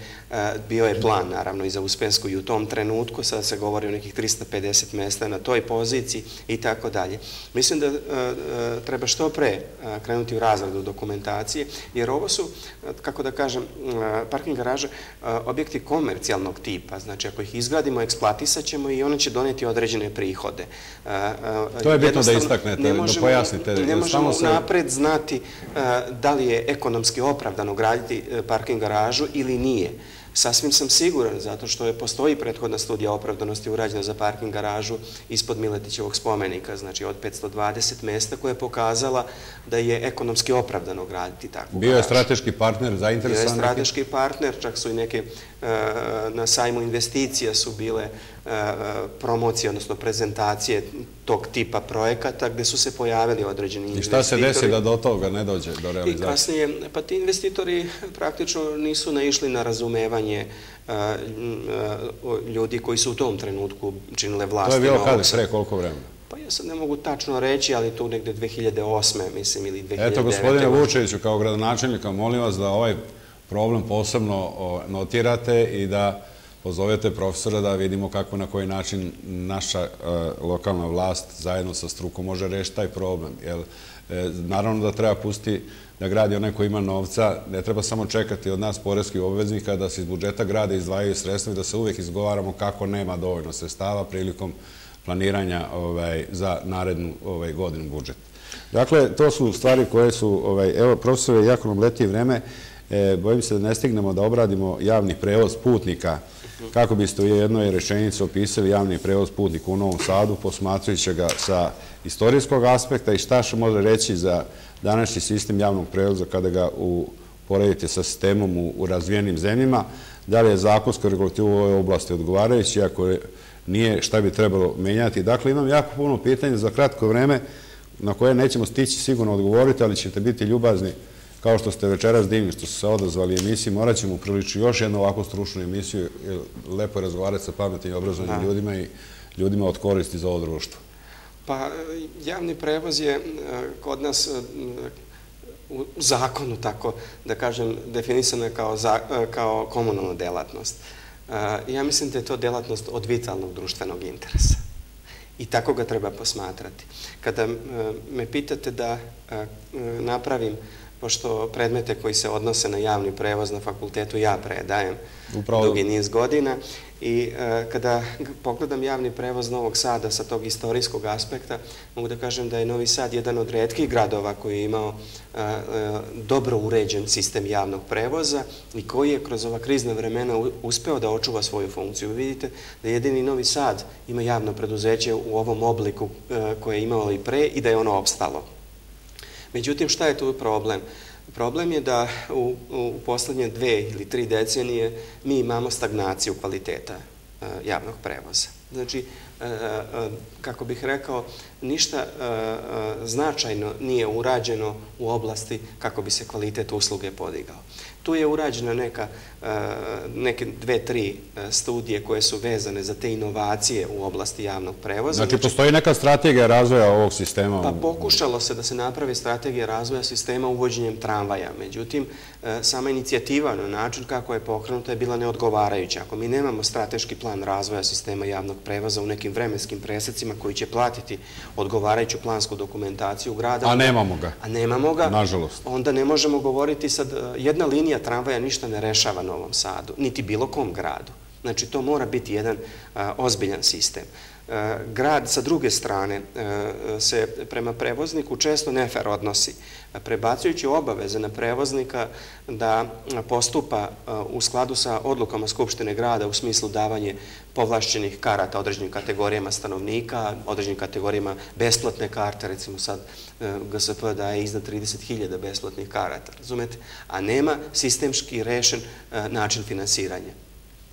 bio je plan, naravno, i za Uspensku i u tom trenutku. Sada se govori o nekih 350 mesta na toj poziciji i tako dalje. Mislim da treba što pre krenuti u razradu dokumentacije, jer ovo su, kako da kažem, parking garaže, objekti komercijalnog tipa. Znači, ako ih izgradimo, eksploatisat ćemo i one će doneti određene prihode. To je bitno da istaknete, da pojasnite. Ne možemo napred znati da li je ekonomski oprav opravdano graditi e, parking garažu ili nije. Sasvim sam siguran, zato što je postoji prethodna studija opravdanosti urađena za parking garažu ispod Miletićevog spomenika, znači od 520 mesta, koja je pokazala da je ekonomski opravdano graditi takvu garažu. Bio je strateški partner zainteresovan? Bio je strateški partner, čak su i neke e, na sajmu investicija su bile promocije, odnosno prezentacije tog tipa projekata gde su se pojavili određeni investitori. I šta se desi da do toga ne dođe, do realizacije? I kasnije, pa ti investitori praktično nisu naišli na razumevanje ljudi koji su u tom trenutku činile vlasti. To je bilo kada, pre koliko vremena? Pa ja sad ne mogu tačno reći, ali to negde 2008. mislim ili 2009. Eto, gospodine Vučeviću, kao gradonačelnika, molim vas da ovaj problem posebno notirate i da pozovete profesora da vidimo kako na koji način naša e, lokalna vlast zajedno sa strukom može rešiti taj problem. E, naravno da treba pustiti da gradi onaj koji ima novca, ne treba samo čekati od nas porezkih obveznika da se iz budžeta grade izdvajaju sredstva i da se uvek izgovaramo kako nema dovoljno sredstava prilikom planiranja ovaj, za narednu ovaj, godinu budžet. Dakle, to su stvari koje su, ovaj, evo, profesore, jako nam leti vreme, e, bojim se da ne stignemo da obradimo javni prevoz putnika, kako biste u jednoj rečenici opisali javni prevoz putnika u Novom Sadu, posmatrujući ga sa istorijskog aspekta i šta što može reći za današnji sistem javnog prevoza kada ga uporedite sa sistemom u razvijenim zemljima, da li je zakonska regulativa u ovoj oblasti odgovarajući, ako nije šta bi trebalo menjati. Dakle, imam jako puno pitanja za kratko vreme na koje nećemo stići sigurno odgovoriti, ali ćete biti ljubazni kao što ste večeras divni, što su se odazvali emisiji, morat ćemo priličiti još jednu ovako stručnu emisiju, lepo je razgovarati sa pametnim i obrazovanim ljudima i ljudima od koristi za ovo društvo. Pa, javni prevoz je e, kod nas e, u zakonu, tako da kažem, definisana kao, e, kao komunalna delatnost. Ja mislim da je to delatnost od vitalnog društvenog interesa. I tako ga treba posmatrati. Kada me pitate da napravim pošto predmete koji se odnose na javni prevoz na fakultetu ja predajem Upravo... dugi niz godina i e, kada pogledam javni prevoz Novog Sada sa tog istorijskog aspekta, mogu da kažem da je Novi Sad jedan od redkih gradova koji je imao e, e, dobro uređen sistem javnog prevoza i koji je kroz ova krizna vremena uspeo da očuva svoju funkciju. Vidite da jedini Novi Sad ima javno preduzeće u ovom obliku koje je imao i pre i da je ono opstalo. Međutim, šta je tu problem? Problem je da u, u poslednje dve ili tri decenije mi imamo stagnaciju kvaliteta e, javnog prevoza. Znači, e, e, kako bih rekao, ništa značajno nije urađeno u oblasti kako bi se kvalitet usluge podigao. Tu je urađena neka, neke dve, tri e, studije koje su vezane za te inovacije u oblasti javnog prevoza. Znači, znači postoji neka strategija razvoja ovog sistema? Pa pokušalo se da se napravi strategija razvoja sistema uvođenjem tramvaja. Međutim, e, sama inicijativa na način kako je pokrenuta je bila neodgovarajuća. Ako mi nemamo strateški plan razvoja sistema javnog prevoza u nekim vremenskim presecima koji će platiti odgovarajuću plansku dokumentaciju grada... A nemamo ga. A nemamo ga. Nažalost. Onda ne možemo govoriti sad, jedna linija tramvaja ništa ne rešava Novom Sadu, niti bilo kom gradu. Znači, to mora biti jedan ozbiljan sistem. Grad sa druge strane se prema prevozniku često nefer odnosi, prebacujući obaveze na prevoznika da postupa u skladu sa odlukama Skupštine grada u smislu davanje povlašćenih karata određenim kategorijama stanovnika, određenim kategorijama besplatne karte, recimo sad GSP daje iznad 30.000 besplatnih karata, razumete? A nema sistemski rešen način finansiranja.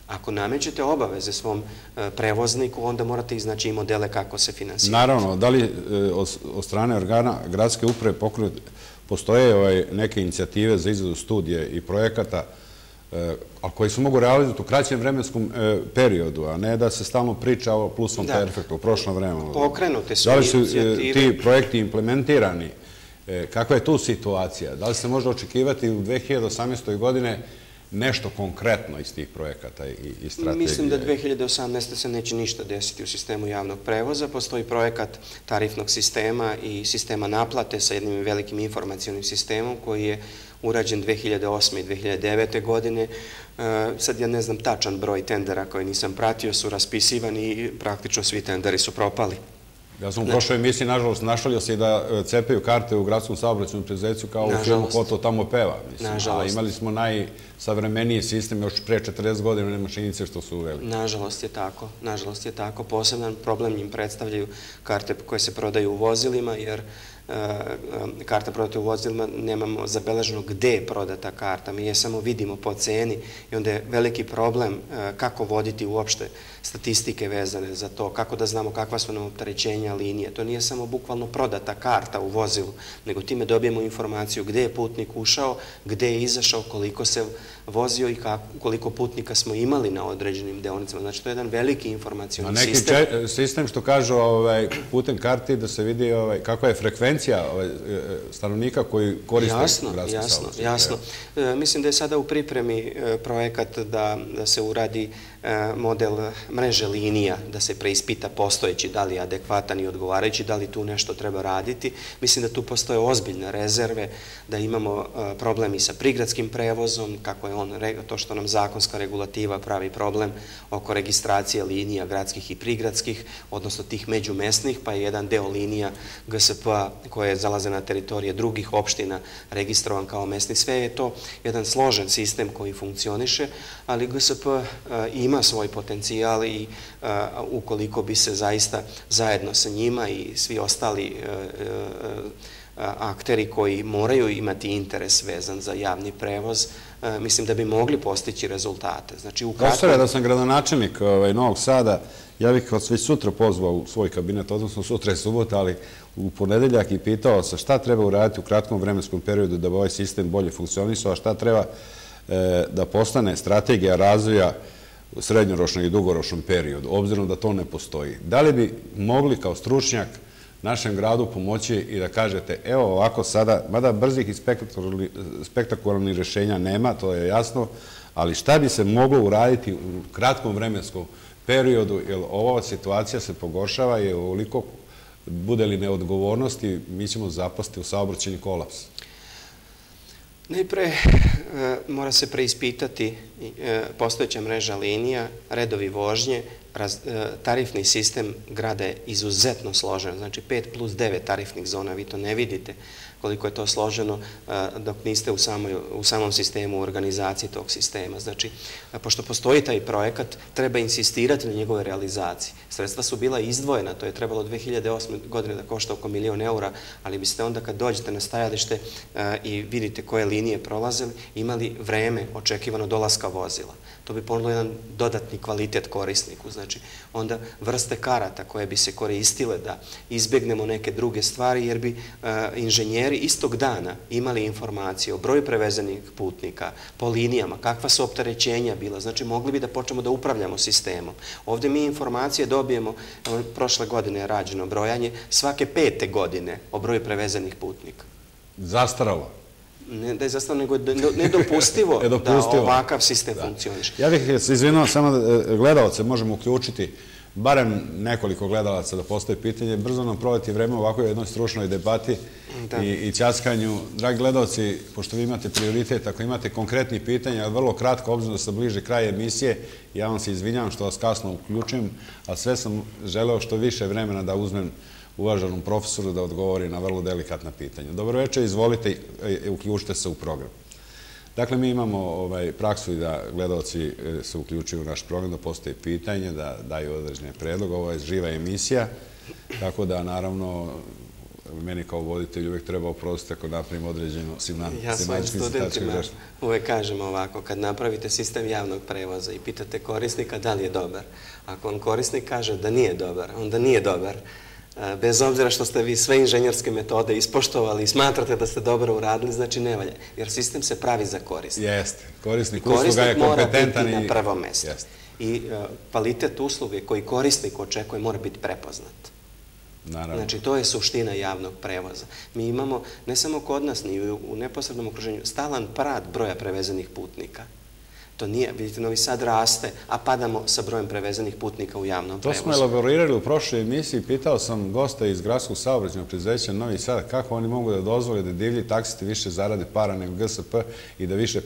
Ako namećete obaveze svom e, prevozniku, onda morate iznaći i modele kako se finansira. Naravno, da li e, od strane organa gradske uprave postoje ovaj, neke inicijative za izradu studije i projekata, e, a koji se mogu realizati u kraćem vremenskom periodu, a ne da se stalno priča o plusnom da. perfektu, u prošlom vremenu. Pokrenute su inicijative. Da li su ti projekti implementirani? Kakva je tu situacija? Da li se može očekivati u 2018. godine nešto konkretno iz tih projekata i, i strategije? Mislim da 2018. se neće ništa desiti u sistemu javnog prevoza. Postoji projekat tarifnog sistema i sistema naplate sa jednim velikim informacijonim sistemom koji je urađen 2008. i 2009. godine. E, sad ja ne znam tačan broj tendera koje nisam pratio, su raspisivani i praktično svi tenderi su propali. Ja sam u prošloj emisiji, nažalost, našalio se i da e, cepaju karte u gradskom saobraćenom prezeću kao u filmu Ko to tamo peva. A imali smo najsavremeniji sistem još pre 40 godina mašinice što su uveli. Nažalost je tako. Nažalost je tako. Poseban problem njim predstavljaju karte koje se prodaju u vozilima, jer E, karta prodata u vozilima, nemamo zabeleženo gde je prodata karta, mi je samo vidimo po ceni i onda je veliki problem e, kako voditi uopšte statistike vezane za to, kako da znamo kakva su nam optarećenja linije. To nije samo bukvalno prodata karta u vozilu, nego time dobijemo informaciju gde je putnik ušao, gde je izašao, koliko se vozio i koliko putnika smo imali na određenim deonicama. Znači, to je jedan veliki informacijalni sistem. Neki sistem što kažu ovaj, putem karti da se vidi ovaj, kakva je frekvencija ovaj, e, stanovnika koji koriste jasno, jasno, jasno. E, mislim da je sada u pripremi e, projekat da, da se uradi E, model mreže linija, da se preispita postojeći, da li je adekvatan i odgovarajući, da li tu nešto treba raditi. Mislim da tu postoje ozbiljne rezerve, da imamo e, problemi sa prigradskim prevozom, kako je on, to što nam zakonska regulativa pravi problem oko registracije linija gradskih i prigradskih, odnosno tih međumestnih, pa je jedan deo linija GSP-a koje zalaze na teritorije drugih opština registrovan kao mesni. Sve je to jedan složen sistem koji funkcioniše, ali GSP ima ima svoj potencijal i ukoliko bi se zaista zajedno sa njima i svi ostali e, e, akteri koji moraju imati interes vezan za javni prevoz, mislim da bi mogli postići rezultate. Znači, ukratko... da sam gradonačelnik ovaj, Novog Sada, ja bih vas već sutra pozvao u svoj kabinet, odnosno sutra je subota, ali u ponedeljak i pitao se šta treba uraditi u kratkom vremenskom periodu da bi ovaj sistem bolje funkcionisao, a šta treba e, da postane strategija razvoja u srednjoročnom i dugoročnom periodu, obzirom da to ne postoji. Da li bi mogli kao stručnjak našem gradu pomoći i da kažete, evo ovako sada, mada brzih i spektakularnih rešenja nema, to je jasno, ali šta bi se moglo uraditi u kratkom vremenskom periodu, jer ova situacija se pogoršava i ovoliko bude li neodgovornosti, mi ćemo zapasti u saobraćeni kolaps. Najpre e, mora se preispitati e, postojeća mreža linija, redovi vožnje, e, tarifni sistem grada je izuzetno složen, znači 5 plus 9 tarifnih zona, vi to ne vidite koliko je to složeno dok niste u, samoj, u samom sistemu organizaciji tog sistema. Znači, pošto postoji taj projekat, treba insistirati na njegove realizaciji. Sredstva su bila izdvojena, to je trebalo 2008. godine da košta oko milion eura, ali biste onda kad dođete na stajalište i vidite koje linije prolazili, imali vreme očekivano dolaska vozila. To bi ponudilo jedan dodatni kvalitet korisniku. Znači, onda vrste karata koje bi se koristile da izbjegnemo neke druge stvari, jer bi inženjeri inženjeri istog dana imali informacije o broju prevezenih putnika, po linijama, kakva su opterećenja bila, znači mogli bi da počnemo da upravljamo sistemom. Ovde mi informacije dobijemo, prošle godine je rađeno brojanje, svake pete godine o broju prevezenih putnika. Zastaralo? Ne da je zastaralo, nego nedopustivo, <laughs> da ovakav sistem funkcioniše. Ja bih se izvinuo samo da e, gledalce možemo uključiti barem nekoliko gledalaca da postoje pitanje, brzo nam proveti vreme u ovakvoj jednoj stručnoj debati i, i ćaskanju. Dragi gledalci, pošto vi imate prioritet, ako imate konkretni pitanja, vrlo kratko, obzirom da se bliže kraj emisije, ja vam se izvinjam što vas kasno uključujem, a sve sam želeo što više vremena da uzmem uvaženom profesoru da odgovori na vrlo delikatna pitanja. Dobro večer, izvolite i uključite se u program. Dakle, mi imamo ovaj, praksu i da gledalci e, se uključuju u naš program, da postoje pitanje, da daju određene predloge. Ovo je živa emisija, tako da, naravno, meni kao voditelj uvek treba oprostiti ako napravim određenu simančku Ja svojim studentima uvek kažem ovako, kad napravite sistem javnog prevoza i pitate korisnika da li je dobar, ako on korisnik kaže da nije dobar, onda nije dobar bez obzira što ste vi sve inženjerske metode ispoštovali i smatrate da ste dobro uradili, znači ne valja. Jer sistem se pravi za korisnika. Jeste. Korisnik, usluga je kompetentan i... mora biti na prvom mestu. I kvalitet usluge koji korisnik očekuje mora biti prepoznat. Naravno. Znači, to je suština javnog prevoza. Mi imamo, ne samo kod nas, ni u neposrednom okruženju, stalan pad broja prevezenih putnika. To nije, vidite, Novi Sad raste, a padamo sa brojem prevezenih putnika u javnom prevozu. To smo elaborirali u prošloj emisiji. Pitao sam gosta iz gradskog saobraćnog preduzeća Novi Sad kako oni mogu da dozvole da divlji taksisti više zarade para nego GSP i da više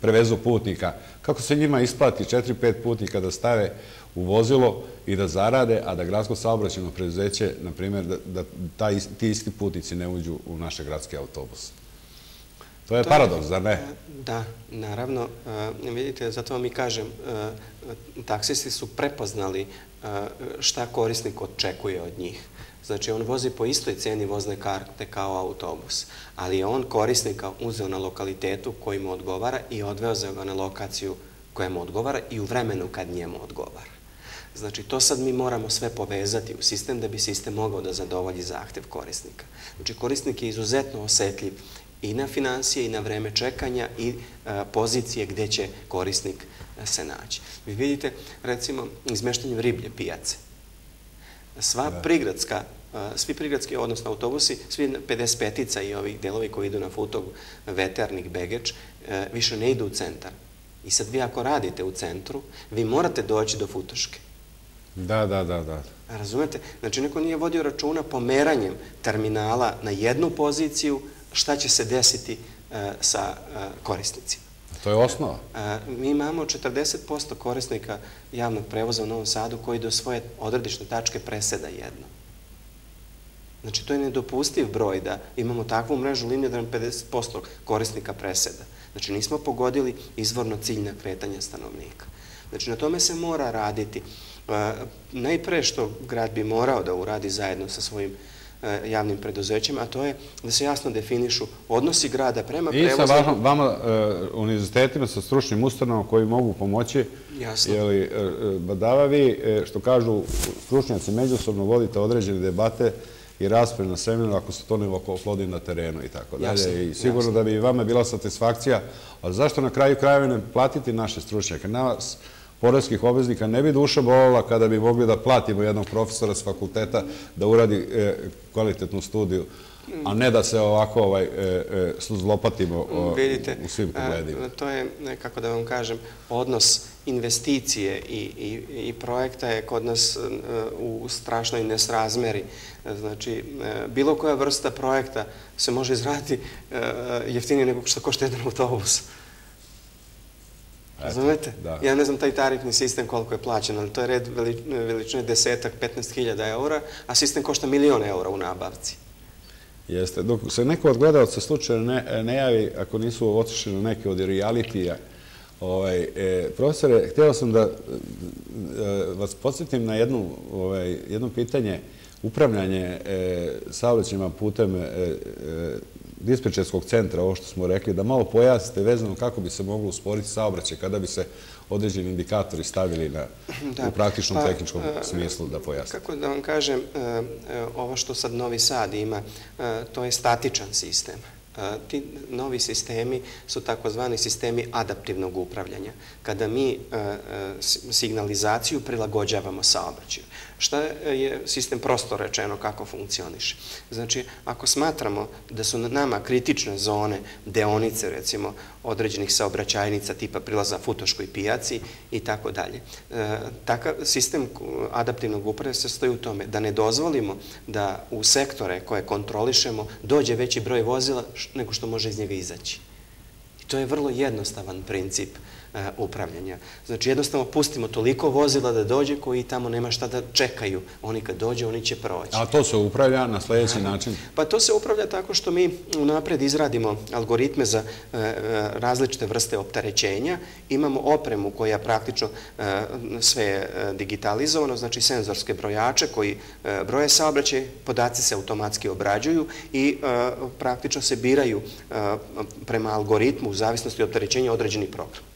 prevezu putnika. Kako se njima isplati 4-5 putnika da stave u vozilo i da zarade, a da gradsko saobraćeno preduzeće, na primjer, da ti isti putnici ne uđu u naše gradske autobuse? To je paradoks, zar ne? Da, naravno. E, vidite, zato vam i kažem, e, taksisti su prepoznali e, šta korisnik očekuje od njih. Znači, on vozi po istoj ceni vozne karte kao autobus, ali je on korisnika uzeo na lokalitetu koji mu odgovara i odveo ga na lokaciju koja mu odgovara i u vremenu kad njemu odgovara. Znači, to sad mi moramo sve povezati u sistem da bi sistem mogao da zadovolji zahtev korisnika. Znači, korisnik je izuzetno osetljiv i na financije i na vreme čekanja i e, pozicije gde će korisnik e, se naći. Vi vidite, recimo, izmeštanjem riblje pijace. Sva prigradska, e, svi prigradski, odnosno autobusi, svi 55-ica i ovih delovi koji idu na futog veternik, begeč, više ne idu u centar. I sad vi ako radite u centru, vi morate doći do futoške. Da, da, da, da. Razumete? Znači, neko nije vodio računa pomeranjem terminala na jednu poziciju, šta će se desiti e, sa e, korisnicima. To je osnova. E, mi imamo 40% korisnika javnog prevoza u Novom Sadu koji do svoje odredišne tačke preseda jedno. Znači, to je nedopustiv broj da imamo takvu mrežu linije da nam 50% korisnika preseda. Znači, nismo pogodili izvorno ciljna kretanja stanovnika. Znači, na tome se mora raditi. Najpre što grad bi morao da uradi zajedno sa svojim javnim preduzećima, a to je da se jasno definišu odnosi grada prema prevozima. I sa vama e, univerzitetima, sa stručnim ustanovama koji mogu pomoći, jeli, e, badava vi, što kažu stručnjaci, međusobno vodite određene debate i rasprave na seminu ako se to ne oplodi na terenu i tako dalje. I sigurno da bi vama bila satisfakcija, ali zašto na kraju krajeva ne platiti naše stručnjake? Na porezkih obveznika ne bi duša bolila kada bi mogli da platimo jednog profesora s fakulteta da uradi e, kvalitetnu studiju, a ne da se ovako ovaj, e, e, zlopatimo u svim pogledima. To je, kako da vam kažem, odnos investicije i, i, i projekta je kod nas u strašnoj nesrazmeri. Znači, bilo koja vrsta projekta se može izraditi jeftinije nego što košta jedan autobus. Razumete? Da. Ja ne znam taj tarifni sistem koliko je plaćen, ali to je red veličine desetak, 15.000 eura, a sistem košta milion eura u nabavci. Jeste. Dok se neko od gledalca slučajno ne, ne javi, ako nisu otišli na neke od realitija, ovaj, e, profesore, htio sam da e, vas podsjetim na jednu, ovaj, jedno pitanje upravljanje e, saobraćajima putem e, dispečerskog centra, ovo što smo rekli, da malo pojasnite vezano kako bi se moglo usporiti saobraćaj, kada bi se određeni indikatori stavili na, <clears throat> da, u praktičnom pa, tehničkom e, smislu da pojasnite. Kako da vam kažem, e, ovo što sad Novi Sad ima, to je statičan sistem. Ti novi sistemi su takozvani sistemi adaptivnog upravljanja. Kada mi signalizaciju prilagođavamo saobraćaju. Šta je sistem prosto rečeno kako funkcioniše? Znači, ako smatramo da su nama kritične zone, deonice, recimo, određenih saobraćajnica tipa prilaza Futoškoj pijaci i tako dalje. E, takav sistem adaptivnog uprave se stoji u tome da ne dozvolimo da u sektore koje kontrolišemo dođe veći broj vozila nego što može iz njega izaći. I to je vrlo jednostavan princip upravljanja. Znači, jednostavno pustimo toliko vozila da dođe koji tamo nema šta da čekaju. Oni kad dođe, oni će proći. A to se upravlja na sljedeći način? Pa to se upravlja tako što mi unapred izradimo algoritme za e, e, različite vrste opterećenja. Imamo opremu koja praktično sve je digitalizovano, znači senzorske brojače koji broje saobraćaj, podaci se automatski obrađuju i praktično se biraju prema algoritmu u zavisnosti od opterećenja određeni program.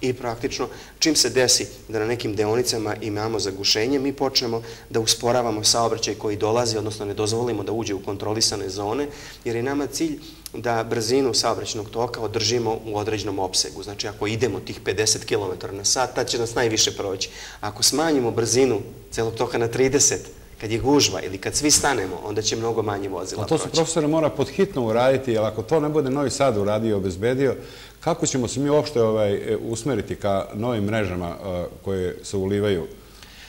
I praktično, čim se desi da na nekim deonicama imamo zagušenje, mi počnemo da usporavamo saobraćaj koji dolazi, odnosno ne dozvolimo da uđe u kontrolisane zone, jer je nama cilj da brzinu saobraćnog toka održimo u određenom opsegu. Znači, ako idemo tih 50 km na sat, tad će nas najviše proći. Ako smanjimo brzinu celog toka na 30 kad je gužva ili kad svi stanemo, onda će mnogo manje vozila proći. A to se profesore mora podhitno uraditi, jer ako to ne bude Novi Sad uradio obezbedio, kako ćemo se mi uopšte ovaj, usmeriti ka novim mrežama koje se ulivaju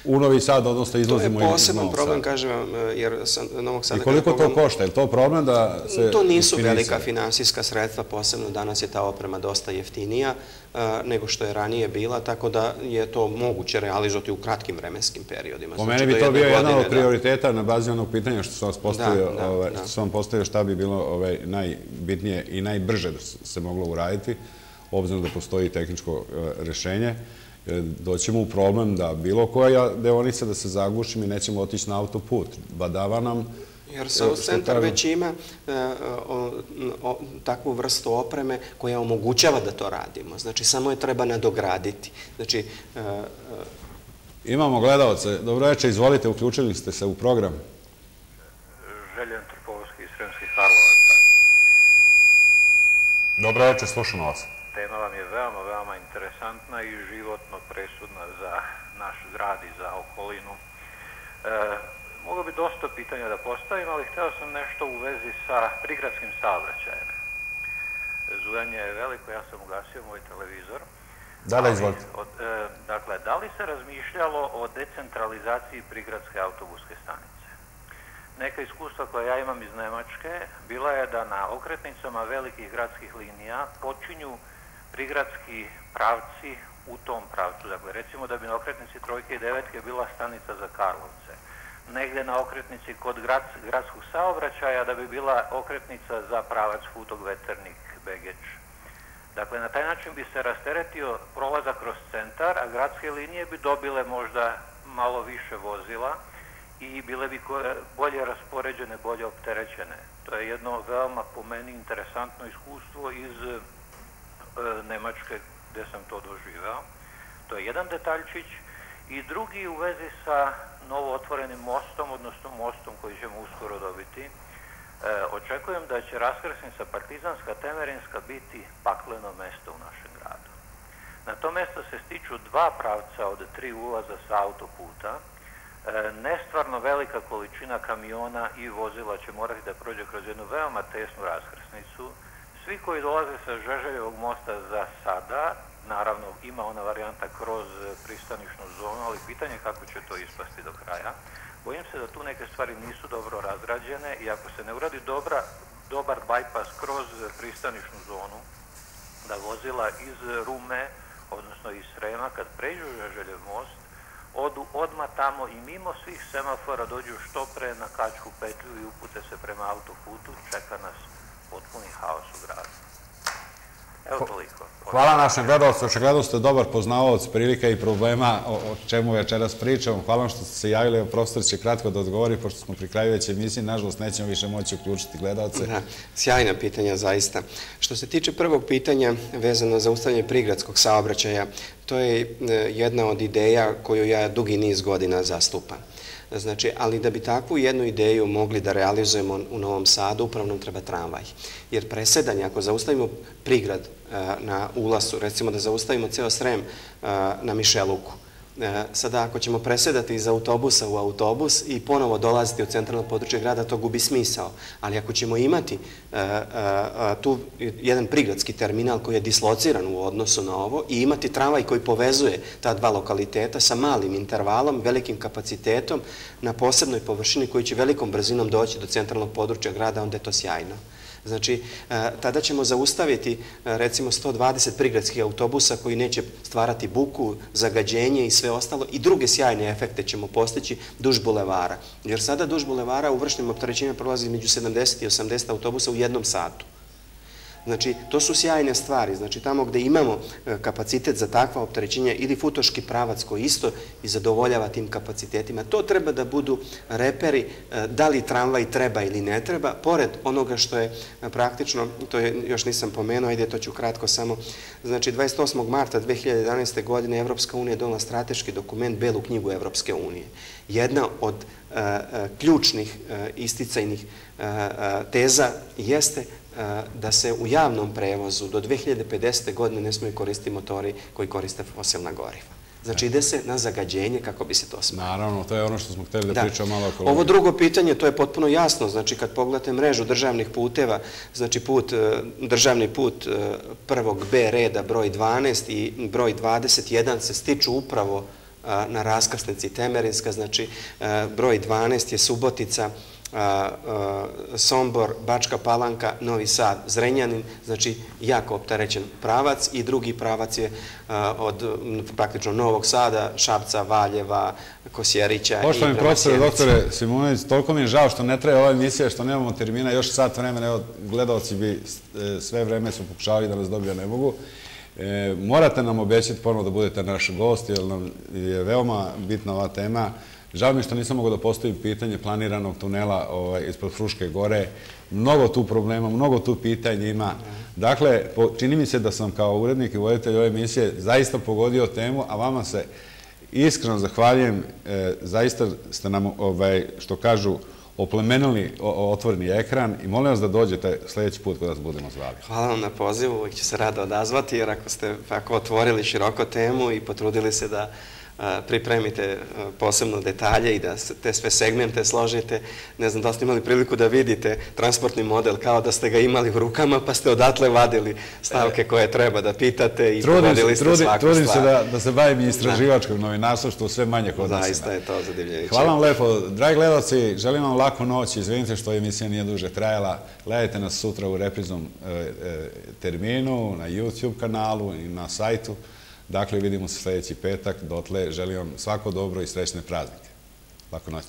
u Novi Sad, odnosno izlazimo iz Novog Sada. To je poseban problem, kažem vam, jer sa Novog Sada... I koliko to košta? Je to problem da se... To nisu velika finansijska sredstva, posebno danas je ta oprema dosta jeftinija nego što je ranije bila, tako da je to moguće realizovati u kratkim vremenskim periodima. Po meni bi to bio jedan od prioriteta na bazi onog pitanja što sam vas postavio, ovaj, što sam postavio šta bi bilo ovaj, najbitnije i najbrže da se moglo uraditi, obzirom da postoji tehničko e, rešenje doćemo u problem da bilo koja deonica da se zaguši, mi nećemo otići na autoput. Badava nam... Jer South Center već ima e, takvu vrstu opreme koja omogućava da to radimo. Znači, samo je treba nadograditi. Znači... E, e, Imamo gledalce. Dobro večer, izvolite, uključili ste se u program. Željen Trpovski iz Sremskih Karlovaca. Dobro večer, slušamo vas tema vam je veoma, veoma interesantna i životno presudna za naš grad i za okolinu. E, mogu bi dosta pitanja da postavim, ali hteo sam nešto u vezi sa prigradskim saobraćajem. Zujanje je veliko, ja sam ugasio moj televizor. Da, da, izvolite. E, dakle, da li se razmišljalo o decentralizaciji prigradske autobuske stanice? Neka iskustva koja ja imam iz Nemačke bila je da na okretnicama velikih gradskih linija počinju prigradski pravci u tom pravcu. Dakle, recimo da bi na okretnici trojke i devetke bila stanica za Karlovce. Negde na okretnici kod grad, gradskog saobraćaja da bi bila okretnica za pravac Futog Veternik Begeć. Dakle, na taj način bi se rasteretio prolazak kroz centar, a gradske linije bi dobile možda malo više vozila i bile bi bolje raspoređene, bolje opterećene. To je jedno veoma po meni interesantno iskustvo iz E, Nemačke gde sam to doživao. To je jedan detaljčić i drugi u vezi sa novo otvorenim mostom, odnosno mostom koji ćemo uskoro dobiti. E, očekujem da će raskrsnica Partizanska Temerinska biti pakleno mesto u našem gradu. Na to mesto se stiču dva pravca od tri ulaza sa autoputa. E, nestvarno velika količina kamiona i vozila će morati da prođe kroz jednu veoma tesnu raskrsnicu, svi koji dolaze sa Žeželjevog mosta za sada naravno ima ona varijanta kroz pristanišnu zonu, ali pitanje kako će to ispasti do kraja. Bojim se da tu neke stvari nisu dobro razrađene i ako se ne uradi dobra, dobar bypass kroz pristanišnu zonu, da vozila iz Rume, odnosno iz Srema, kad pređu Žeželjev most, odu odma tamo i mimo svih semafora dođu što pre na Kačku petlju i upute se prema autoputu, čeka nas potpuni haos u gradu. Evo toliko. Hvala našem gledalcu. Očigledno ste dobar poznavaoc prilika i problema o, o čemu večeras pričamo. Hvala vam što ste se javili. Prostor će kratko da odgovori, pošto smo pri kraju već emisije. Nažalost, nećemo više moći uključiti gledalce. Da, sjajna pitanja, zaista. Što se tiče prvog pitanja vezano za ustavljanje prigradskog saobraćaja, to je e, jedna od ideja koju ja dugi niz godina zastupam. Znači, ali da bi takvu jednu ideju mogli da realizujemo u Novom Sadu, upravo nam treba tramvaj. Jer presedanje, ako zaustavimo prigrad e, na ulasu, recimo da zaustavimo ceo Srem e, na Mišeluku, sada, ako ćemo presedati iz autobusa u autobus i ponovo dolaziti u centralno područje grada, to gubi smisao. Ali ako ćemo imati e, e, tu jedan prigradski terminal koji je dislociran u odnosu na ovo i imati tramvaj koji povezuje ta dva lokaliteta sa malim intervalom, velikim kapacitetom na posebnoj površini koji će velikom brzinom doći do centralnog područja grada, onda je to sjajno. Znači, e, tada ćemo zaustaviti e, recimo 120 prigradskih autobusa koji neće stvarati buku, zagađenje i sve ostalo i druge sjajne efekte ćemo postići duž bulevara. Jer sada duž bulevara u vršnim opterećenjima prolazi među 70 i 80 autobusa u jednom satu. Znači, to su sjajne stvari. Znači, tamo gde imamo e, kapacitet za takva opterećenja ili futoški pravac koji isto i zadovoljava tim kapacitetima, to treba da budu reperi e, da li tramvaj treba ili ne treba, pored onoga što je e, praktično, to je, još nisam pomenuo, ajde, to ću kratko samo, znači, 28. marta 2011. godine Evropska unija je donala strateški dokument Belu knjigu Evropske unije. Jedna od ključnih isticajnih teza jeste da se u javnom prevozu do 2050. godine ne smiju koristiti motori koji koriste fosilna goriva. Znači ide se na zagađenje kako bi se to smanjilo. Naravno, to je ono što smo hteli da, da. pričamo malo oko... Ovo drugo pitanje, to je potpuno jasno. Znači kad pogledate mrežu državnih puteva, znači put, e, državni put e, prvog B reda broj 12 i broj 21 se stiču upravo na raskrsnici Temerinska, znači e, broj 12 je Subotica, Sombor, Bačka Palanka, Novi Sad, Zrenjanin, znači jako optarećen pravac i drugi pravac je od praktično Novog Sada, Šapca, Valjeva, Kosjerića Poštovani profesore, doktore Simonović, toliko mi je žao što ne traje ova emisija, što nemamo termina, još sat vremena, evo, gledalci bi e, sve vreme su pokušavali da nas dobiju, ne mogu. E, morate nam obećati ponovno da budete naš gost, jer nam je veoma bitna ova tema. Žao mi što nisam mogao da postavim pitanje planiranog tunela ovaj, ispod Fruške gore. Mnogo tu problema, mnogo tu pitanja ima. Dakle, čini mi se da sam kao urednik i voditelj ove emisije zaista pogodio temu, a vama se iskreno zahvaljujem. E, zaista ste nam, ovaj, što kažu, oplemenili otvoreni ekran i molim vas da dođete sledeći put kada vas budemo zvali. Hvala vam na pozivu, uvijek ću se rado odazvati, jer ako ste otvorili široko temu i potrudili se da pripremite posebno detalje i da te sve segmente složite. Ne znam da ste imali priliku da vidite transportni model kao da ste ga imali u rukama pa ste odatle vadili stavke koje treba da pitate i povodili ste svaku stvar. Trudim se da, da se bavim i da. istraživačkom novinarstvom što sve manje kod nas Zaista je to zadivljajuće. Hvala vam lepo. Dragi gledalci, želim vam laku noć. Izvinite što emisija nije duže trajala. Gledajte nas sutra u reprizom e, e, terminu, na YouTube kanalu i na sajtu. Dakle, vidimo se sledeći petak. Dotle želim vam svako dobro i srećne praznike. Lako noć.